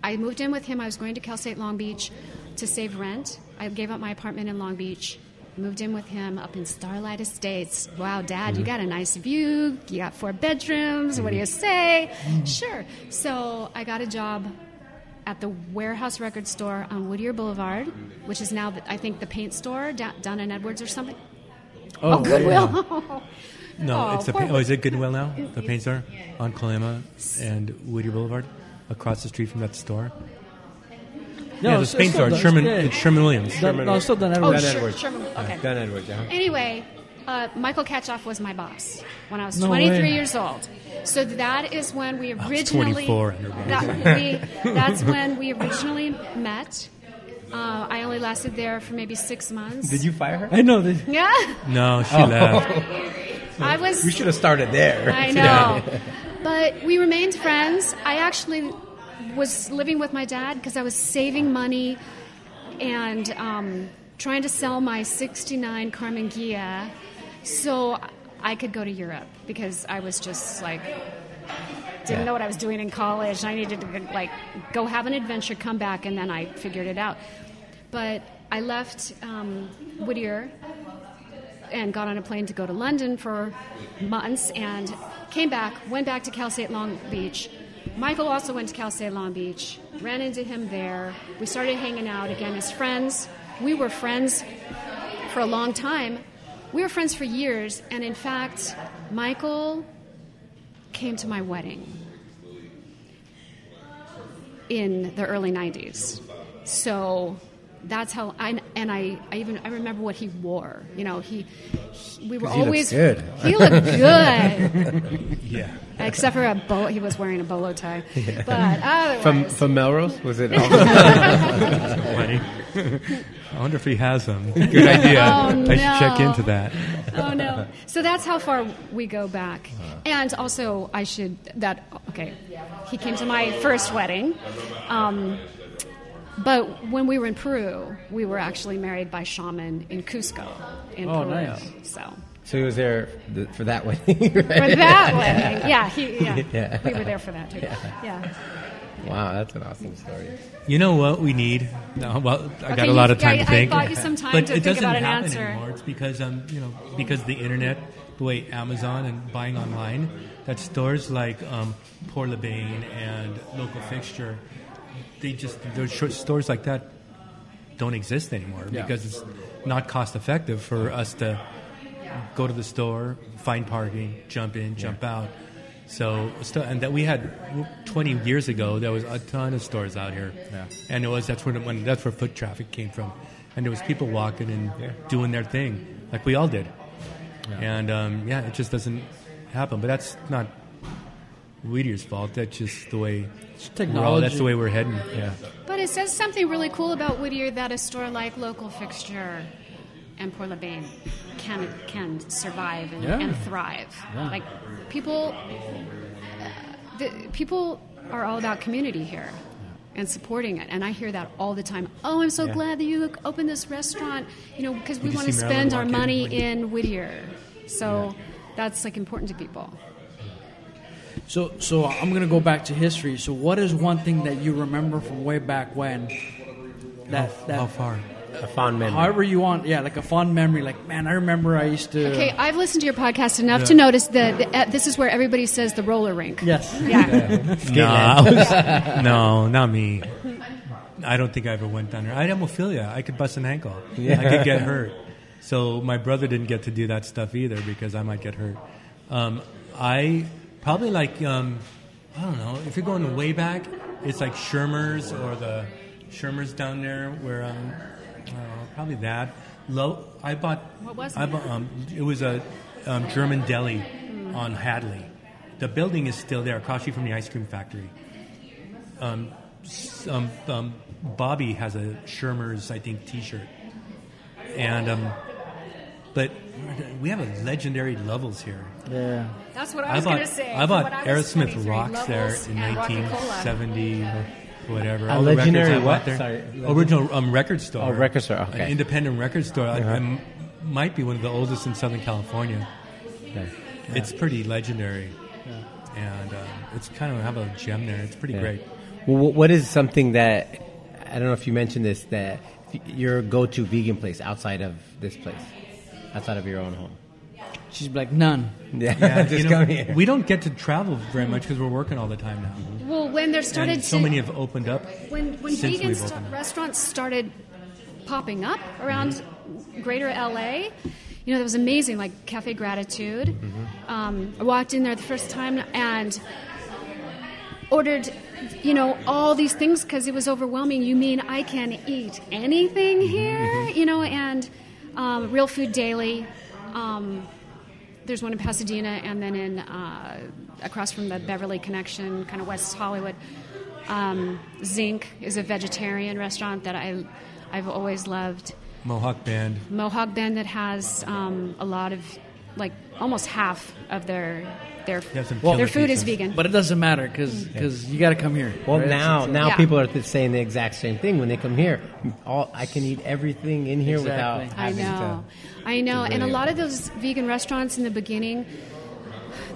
I moved in with him. I was going to Cal State Long Beach to save rent. I gave up my apartment in Long Beach. Moved in with him up in Starlight Estates. Wow, Dad, you Mm-hmm. got a nice view. You got four bedrooms. What do you say? Sure. So I got a job at the Warehouse Record Store on Whittier Boulevard, which is now, I think, the paint store down, down in Edwards or something. Oh, Goodwill. No, Oh, it's the paint, oh, is it Goodwill now? The paint store on Colima and Whittier Boulevard, across the street from that store. No, yeah, the it's- paint it's store. still It's Sherman. done. Yeah. It's Sherman Williams. Done- no, still done. Oh, Edwards. Dun sure, Edwards. Sherman. Okay. Dun Edwards, yeah. Anyway, uh, Michael Kerchoff was my boss when I was No 23 way. years old. So that is when we originally. 24 and her that, we, that's when we originally met. Uh, I only lasted there for maybe six months. Did you fire her? I know. This. Yeah, No, she Oh. left. I was. We should have started there. I know. But we remained friends. I actually was living with my dad because I was saving money and um, trying to sell my 69 Karmann Ghia so I could go to Europe because I was just like didn't Yeah. know what I was doing in college. I needed to like go have an adventure, come back, and then I figured it out. But I left um, Whittier and got on a plane to go to London for months and came back, went back to Cal State Long Beach. Michael also went to Cal State Long Beach, ran into him there. We started hanging out again as friends. We were friends for a long time. We were friends for years, and in fact, Michael came to my wedding in the early 90s. So that's how I and I, I even I remember what he wore. You know, he, he we were 'Cause he always good. He looked good, Yeah. except for a bow. He was wearing a bolo tie, Yeah. but otherwise, From from Melrose was it? all- Funny. I wonder if he has them. Good idea. Oh, I should check into that. oh no. So that's how far we go back. And also, I should that okay. He came to my first wedding, um, but when we were in Peru, we were actually married by shaman in Cusco, in Oh, Peru. nice. So so he was there th- for that wedding. right? for that wedding, yeah, he, yeah, Yeah. we were there for that too. Yeah. Wow, that's an awesome story. You know what we need? No, well, I Okay, got a lot of time I- to I bought you some time but to it think doesn't about an happen answer. anymore. It's because um, you know, because the internet, the way Amazon and buying online, that stores like um, Port LeBain and Local Fixture, they just those short stores like that don't exist anymore Yeah. because it's not cost effective for us to go to the store, find parking, jump in, jump out. So, and that we had 20 years ago, there was a ton of stores out here, Yeah. and it was that's where the, when that's where foot traffic came from, and there was people walking and doing their thing like we all did, and um, yeah, it just doesn't happen. But that's not Whittier's fault. That's just the way. we're all- that's the way we're heading. Yeah. But it says something really cool about Whittier that a store like Local Fixture and Port LeBain can can survive and, Yeah. and thrive. Yeah. Like people, uh, the, people are all about community here and supporting it, and I hear that all the time. Oh, I'm so Yeah. glad that you opened this restaurant, you know, because we want to see Marilyn spend our walk in money in Whittier. So that's like important to people. So, so I'm gonna go back to history. So, what is one thing that you remember from way back when? That, how, that how far? A fond memory. however you want, yeah, like a fond memory. Like, man, I remember I used to. Okay, I've listened to your podcast enough to notice that the, uh, this is where everybody says the roller rink. Yes. Yeah. No, was, no, not me. I don't think I ever went down there. I had hemophilia. I could bust an ankle. Yeah. I could get hurt. So my brother didn't get to do that stuff either because I might get hurt. Um, I probably like um, I don't know if you're going way back. It's like Shermer's or the Shermer's down there where um, I probably that. Low. I bought. What was I it? bought, um, it was a um, German deli on Hadley. The building is still there, across from the ice cream factory. Um, um, um, Bobby has a Shermer's, I think, T-shirt, and um, but we have a legendary levels here. Yeah. That's what I I was going to say. I bought When I Aerosmith rocks there in and Rocky Cola. 1970, whatever. A All legendary I bought what? there. Sorry, original um, record store. Oh, record store, okay. An independent record store. I- Uh-huh. I m- might be one of the oldest in Southern California. Okay. It's pretty legendary, and um, it's kind of have a gem there. It's pretty Yeah. great. Well, what is something that I don't know if you mentioned this that y- your go-to vegan place outside of this place, outside of your own home? She's like, none. Yeah, Yeah, just you know, come here. We don't get to travel very much because we're working all the time now. Well, when there started And so to, many have opened up. when when since vegan we've st- up. restaurants started popping up around Mm-hmm. Greater LA, you know, that was amazing. Like Cafe Gratitude. Mm-hmm. Um, I walked in there the first time and ordered, you know, all these things because it was overwhelming. You mean I can eat anything Mm-hmm. here? You know, and um, Real Food Daily. Um, there's one in Pasadena, and then in uh, across from the Beverly Connection, kind of West Hollywood. Um, Zinc is a vegetarian restaurant that I I've always loved. Mohawk Bend. Mohawk Bend that has um, a lot of like almost half of their their They have some their killer food is vegan. But it doesn't matter because because you got to come here. Well, right? now now Yeah. people are th- saying the exact same thing when they come here. All I can eat everything in here Exactly. without I having know, I know, and a lot of those vegan restaurants in the beginning,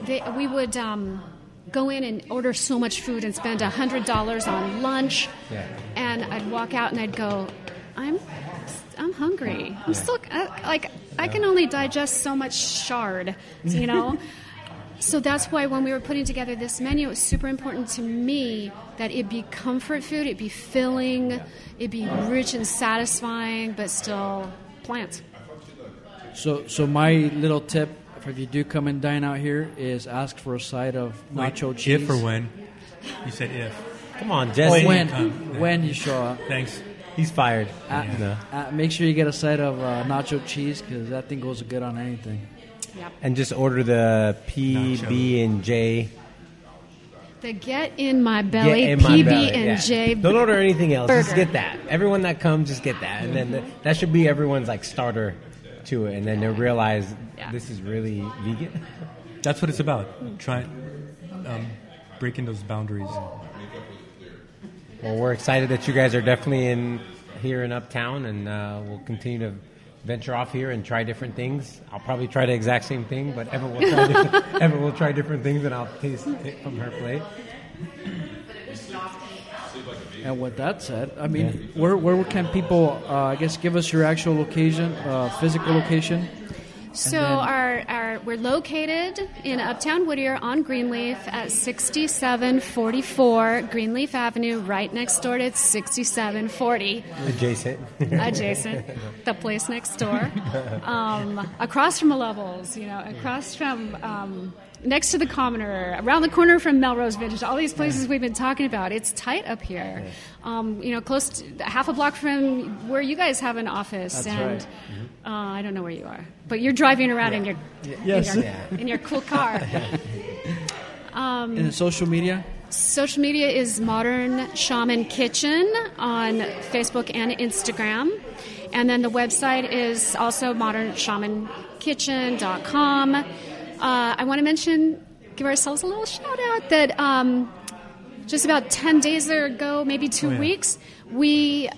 they, we would um, go in and order so much food and spend $100 on lunch. Yeah. And I'd walk out and I'd go, I'm, I'm hungry. I'm still, I, like, I can only digest so much shard, you know? So that's why when we were putting together this menu, it was super important to me that it be comfort food, it be filling, it be rich and satisfying, but still plants. So, so my little tip if you do come and dine out here is ask for a side of Wait, nacho cheese. If or when? You said if. Come on, Oh, Jesse. when come. when you show up. Thanks. He's fired. Uh, No. uh, make sure you get a side of uh, nacho cheese because that thing goes good on anything. Yep. And just order the PB and J. The get in my belly, Get in my PB belly, and yeah. J. Don't order anything else. Just get that. Everyone that comes, just get that, and then the, that should be everyone's like starter to it, and then they'll realize Yeah. this is really vegan. That's what it's about. Try um, breaking those boundaries. Well, we're excited that you guys are definitely in here in Uptown, and uh, we'll continue to venture off here and try different things. I'll probably try the exact same thing, but Evan will try different, Evan will try different things, and I'll taste it from her plate. And with that said, I mean, where where can people, uh, I guess, give us your actual location, uh, physical location? So then- our, our we're located in Uptown Whittier on Greenleaf at 6744 Greenleaf Avenue, right next door to 6740, Adjacent. adjacent, the place next door, um, across from the Levels, you know, across from. Um, Next to the Commoner, around the corner from Melrose Vintage, all these places we've been talking about. It's tight up here. Um, you know, close to half a block from where you guys have an office. That's and right. uh, I don't know where you are, but you're driving around in your Yes. in, your, Yeah. in your cool car. And social media? Social media is Modern Shaman Kitchen on Facebook and Instagram, and then the website is also modernshamanitkitchen.com. Uh, I want to mention, give ourselves a little shout out that um, just about ten days ago, maybe two Oh, yeah. weeks, we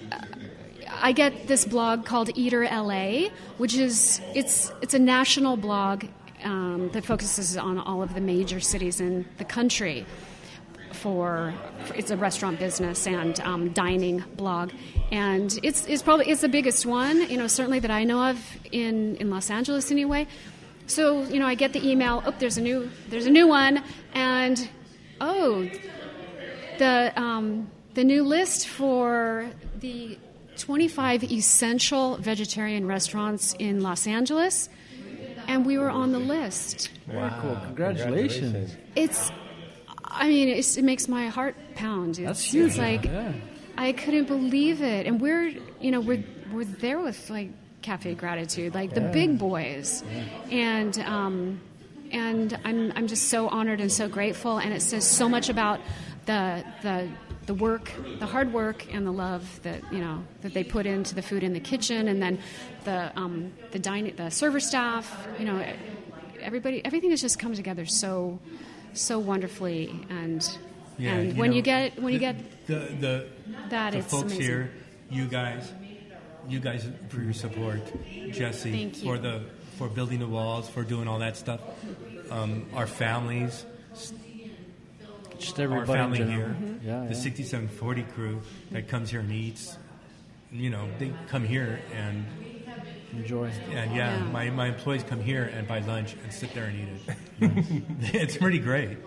I get this blog called Eater LA, which is it's it's a national blog um, that focuses on all of the major cities in the country. For, for it's a restaurant business and um, dining blog, and it's it's probably it's the biggest one, you know, certainly that I know of in in Los Angeles anyway. So you know, I get the email. Oh, there's a new there's a new one, and oh, the um, the new list for the 25 essential vegetarian restaurants in Los Angeles, and we were on the list. Very cool. Congratulations. It's, I mean, it's, it makes my heart pound. It's, That's huge. It's like Yeah. I couldn't believe it, and we're you know we're we're there with like Cafe Gratitude, like the big boys, and. Um, and I'm, I'm just so honored and so grateful, and it says so much about the, the, the work, the hard work, and the love that you know that they put into the food in the kitchen, and then the um, the dining, the server staff. You know, everybody, everything has just come together so so wonderfully, and Yeah, and you when know, you get when you the- get the the, that, the it's folks amazing. here, you guys, you guys for your support, Jesse for the for building the walls, for doing all that stuff. Um, our families, Just everybody in family general. here, Yeah, the yeah. 6740 crew that comes here and eats. You know, they come here and Enjoy. and yeah, Yeah. my, my employees come here and buy lunch and sit there and eat it. it's pretty great.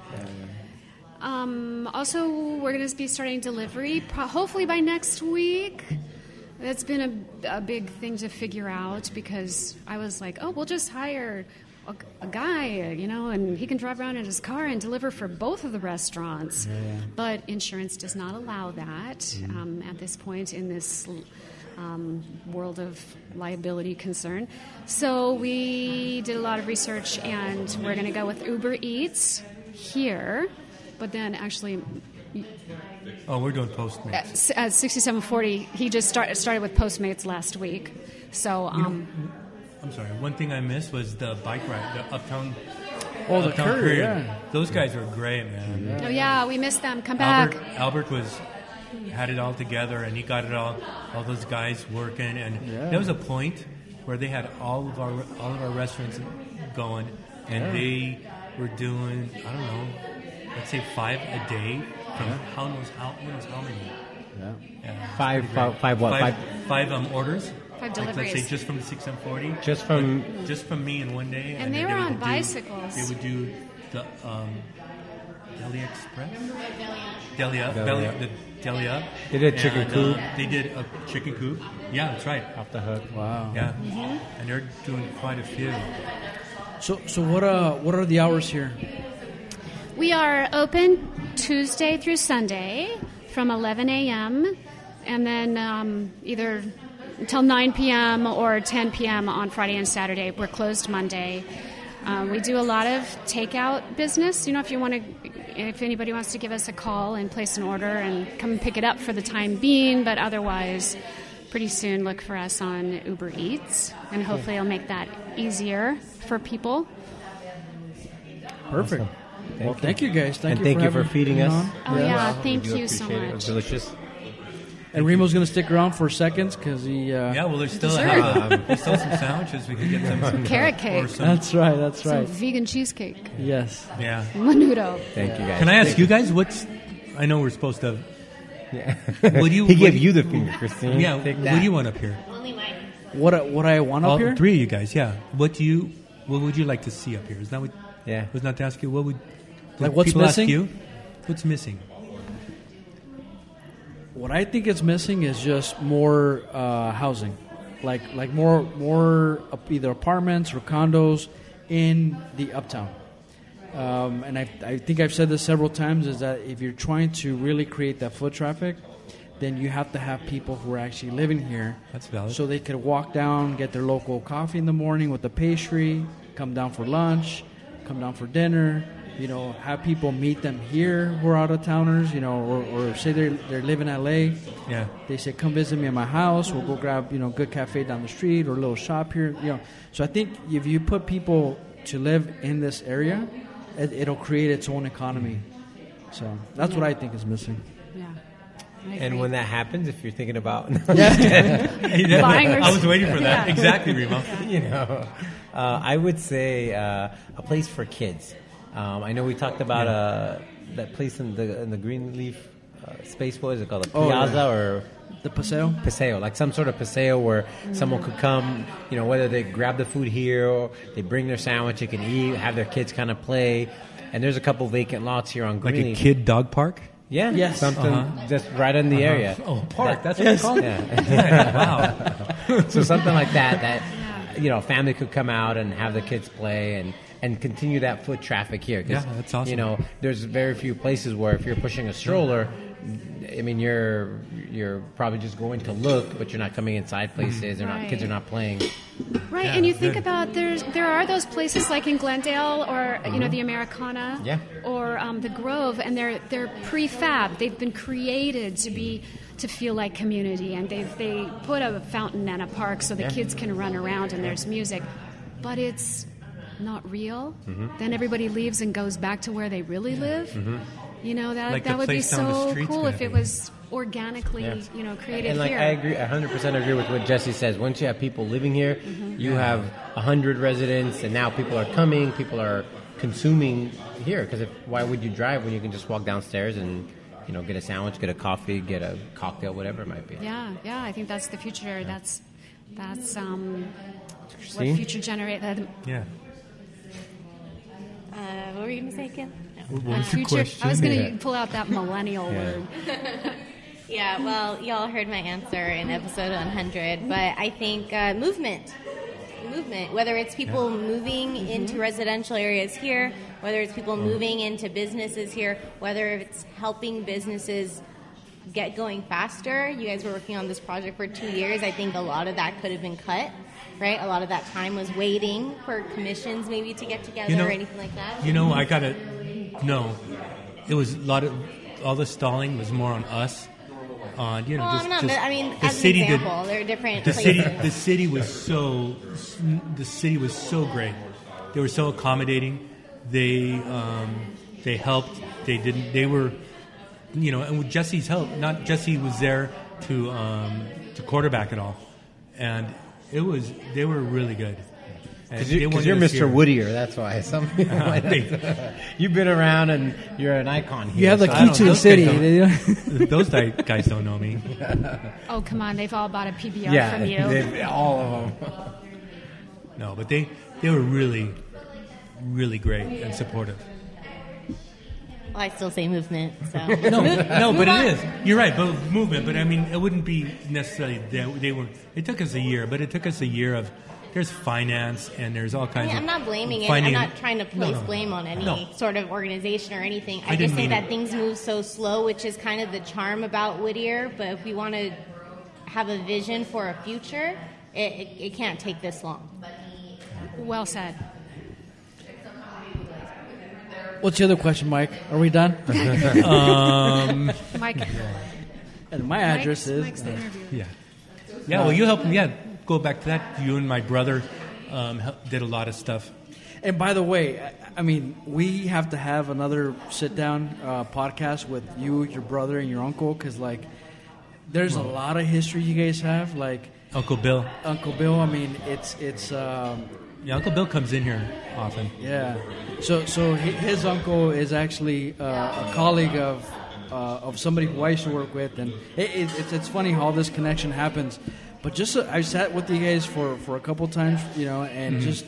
Um, also, we're going to be starting delivery, pro- hopefully by next week. That's been a, a big thing to figure out because I was like, oh, we'll just hire a, a guy, you know, and he can drive around in his car and deliver for both of the restaurants. But insurance does not allow that um, at this point in this um, world of liability concern. So we did a lot of research and we're going to go with Uber Eats here, but then actually Oh, we're doing Postmates. at, at 6740, he just start, started with Postmates last week. So, um, I'm sorry. One thing I missed was the bike ride, the Uptown. Oh, the Uptown courier, Courier. yeah. Those guys were great, man. oh yeah, we missed them. Come back. Albert, Albert was had it all together, and he got it all. All those guys working, and Yeah. there was a point where they had all of our all of our restaurants going, and they were doing I don't know let's say five a day from how knows how who knows how many. Yeah. Yeah, Five, five, five what? Five, Five, five um, orders. Five Like, let's say deliveries. just from the six M forty. just from just from me in one day. And they were would on do- bicycles. They would do the um, Delia Express. Delia, Delia. Delia, the Delia. They did chicken And, coop. Uh, they did a chicken coop. Yeah, that's right. off the hook. Wow. Yeah, Mm-hmm. and they're doing quite a few. So so what uh what are the hours here? We are open Tuesday through Sunday from 11 a.m. and then um, either until 9 p.m. or 10 p.m. on Friday and Saturday. We're closed Monday. Um, we do a lot of takeout business. You know, if you want to, if anybody wants to give us a call and place an order and come pick it up for the time being, but otherwise, pretty soon look for us on Uber Eats, and hopefully it'll make that easier for people. Perfect. Thank well, you. thank you guys. Thank and you thank for you for feeding us. on. Oh Yeah. yeah, We thank you so appreciate it. It was much. delicious. And Remo's going to stick around for seconds because he. Uh, Yeah, well, there's still Dessert. uh, there's still some sandwiches. We could get them some Carrot cake. Or some, That's right. That's Some right. vegan cheesecake. Yes. yeah. Menudo. Thank you guys. Can I ask you guys what's? I know we're supposed to. Yeah. What do you- he gave you you- the finger, Christine. Yeah. Take What that. do you want up here? What I- what I want All up here? three of you guys. Yeah. What do you? What would you like to see up here? Is that what? Yeah. Was not to ask you. What would? Like, what's people ask missing? you? What's missing? What I think is missing is just more uh, housing, like like more more either apartments or condos in the uptown. Um, and I, I think I've said this several times is that if you're trying to really create that foot traffic, then you have to have people who are actually living here, That's valid. so they could walk down, get their local coffee in the morning with the pastry, come down for lunch, come down for dinner. You know, have people meet them here who are out of towners. You know, or, or say they they live in LA. Yeah. They say, "Come visit me at my house. We'll go grab you know good cafe down the street or a little shop here." You know, so I think if you put people to live in this area, it, it'll create its own economy. So that's what I think is missing. Yeah. And when that happens, if you're thinking about, Buying or I was waiting for that. Yeah. Exactly, Remo. you know, uh, I would say uh, a place for kids. Um, I know we talked about uh, that place in the in the Greenleaf uh, space. What is it called? A Oh, piazza yeah. or The paseo. paseo, like some sort of paseo where someone could come, you know, whether they grab the food here or they bring their sandwich, they can eat, have their kids kind of play. And there's a couple vacant lots here on Green. Like a kid dog park. Yeah, Yes. something Uh-huh. just right in the area. Oh, park. That's what it's called. Yeah. wow. so something like that that you know family could come out and have the kids play and and continue that foot traffic here 'Cause, Yeah, that's awesome. you know there's very few places where if you're pushing a stroller i mean you're you're probably just going to look but you're not coming inside places they're not kids are not playing Right, Yeah, and you think about there's there are those places like in Glendale or you know the Americana, Yeah. or um, the Grove, and they're they're prefab. They've been created to be to feel like community, and they've they put a fountain and a park so the Yeah. kids can run around and there's music, but it's not real. Mm-hmm. Then everybody leaves and goes back to where they really live. Mm-hmm. You know that Like that would be place down the so cool if it was organically Yeah. you know created and like here. i agree 100% agree with what jesse says once you have people living here Mm-hmm. you have 100 residents and now people are coming people are consuming here because if why would you drive when you can just walk downstairs and you know get a sandwich get a coffee get a cocktail whatever it might be Yeah, yeah, I think that's the future. That's that's um, what future generate. Uh, Yeah. Uh, what were you going to say again? What uh, was your future. question? I was going to Yeah. pull out that millennial Yeah. word. Yeah, well, y'all heard my answer in episode 100, but I think uh, movement. Movement, whether it's people moving into residential areas here, whether it's people moving into businesses here, whether it's helping businesses get going faster. You guys were working on this project for two years. I think a lot of that could have been cut, right? A lot of that time was waiting for commissions maybe to get together You know- or anything like that. You know, I gotta. No, it was a lot of all the stalling was more on us. On you know, Well, just, not, just I mean, the as an city did- example, there are different the places. city the city was so the city was so great they were so accommodating they um, they helped they didn't they were you know and with jesse's help not jesse was there to um, to quarterback it all and it was they were really good Because they you, are Mr. here. Whittier, that's why. Some people might they- You've been around and you're an icon here. You have the so key don't to the city. Those guys don't know me. Oh, come on. They've all bought a PBR Yeah, from you. all of them. No, but they they were really, really great and supportive. Well, I still say movement. So No, no, but it is. You're right, but movement. But I mean, it wouldn't be necessarily that they were. It took us a year, but it took us a year of. There's finance and there's all I kinds mean, of. I'm not blaming it. I'm not trying to place No, no. blame on any No. sort of organization or anything. I, I just think mean that it. things move so slow, which is kind of the charm about Whittier. But if we want to have a vision for a future, it, it, it can't take this long. Well said. What's the other question, Mike? Are we done? Mike, and my address Mike's, is. Mike's the interviewer. Yeah. Yeah. Well, you helped. Me. Yeah. Go back to that. You and my brother um, did a lot of stuff. And by the way, I, I mean, we have to have another sit down uh, podcast with you, your brother, and your uncle because, like, there's a lot of history you guys have. Like, Uncle Bill. Uncle Bill, I mean, it's, it's, um, Yeah, Uncle Bill comes in here often. yeah. So, so his uncle is actually uh, a colleague of, uh, of somebody who I used to work with. And it, it, it's, it's funny how this connection happens. But just, uh, I sat with you guys for, for a couple times, you know, and just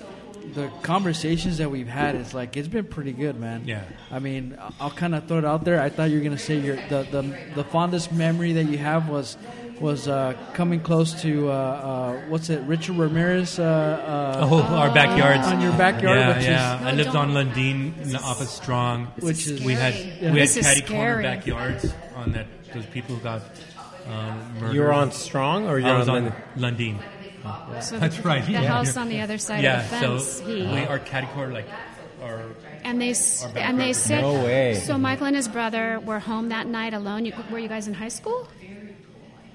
the conversations that we've had, it's like, it's been pretty good, man. Yeah. I mean, I- I'll kind of throw it out there. I thought you were gonna say your the, the the fondest memory that you have was was uh, coming close to uh, uh, what's it, Richard Ramirez? Uh, uh, Oh, our backyards. on your backyard, Yeah, which yeah. is No, I lived don't. on Lundin off of Strang. which is we had scary. we had This is catty corner backyards on that. Those people who got um, murdered. You were on Strang or you're I was on, on Lundin. So That's the, right. The yeah. house on the other side yeah, of the fence. so he, we, our catty corner, like, our and they our and they said. No way. So Michael and his brother were home that night alone. You, were you guys in high school?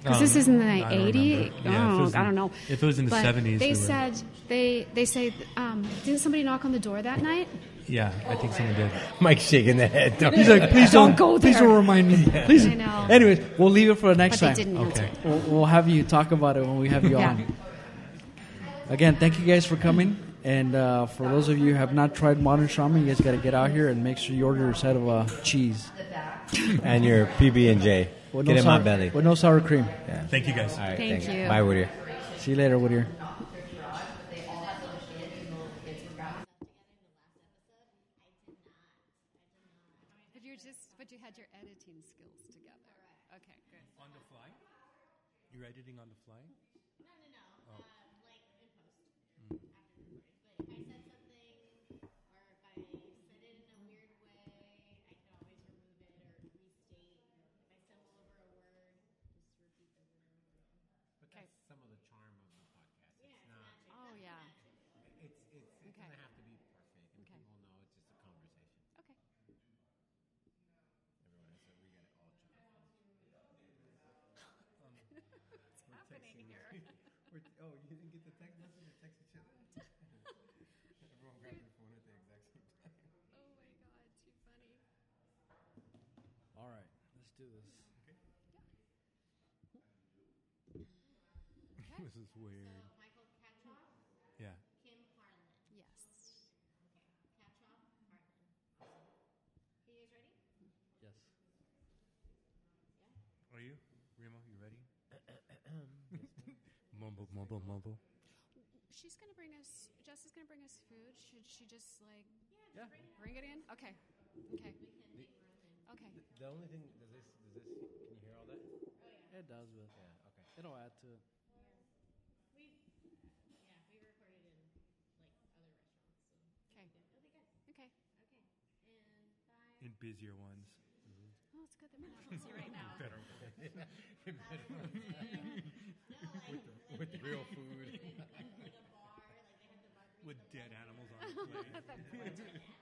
Because Um, this is in the 80s. remember. Yeah, oh, was I don't know. if it was in the But 70s, They we were- said they they say um, didn't somebody knock on the door that night? yeah, I think someone did. Mike's shaking the head. Don't- He's like, please Don't don't, go Please don't remind me. Please. I know. Anyways, we'll leave it for the next But time. they didn't. Okay. We'll, we'll have you talk about it when we have you Yeah. on. Again, thank you guys for coming. And uh, for those of you who have not tried modern shaman, you guys got to get out here and make sure you order a set of uh, cheese. and your PB and J. With Get no in sour, my belly. With no sour cream. Thank you guys. All right, Thank you. Bye, Whittier. See you later, Whittier. But you're just but you had your editing skills together. Okay, good. On the fly? You're editing on the fly? Some of the charm of the podcast. It's not. Oh yeah. It's it's, it Okay. doesn't have to be perfect, and Okay. people know it's just a conversation. Okay. Everyone said we got it all charmed. What's happening here? oh, you didn't get the text message or text each other? Everyone grabbed their phone at the exact same time. Oh my god, too funny. All right, let's do this. This is weird. Yeah. Kim Harlan. Yes. Katrin? Are you ready? Yes. Are you? Remo, you ready? mumble, mumble, mumble. She's gonna bring us. Jess is gonna bring us food. Should she just like Yeah. bring it in? Okay. Okay. Okay. The only thing does this does this can you hear all that? Oh yeah. It does, but Yeah. Okay. it'll add to it. Okay. Okay. In busier ones. Mm-hmm. Oh, it's good that we're not busy right now. With real food. With dead animals on the plate.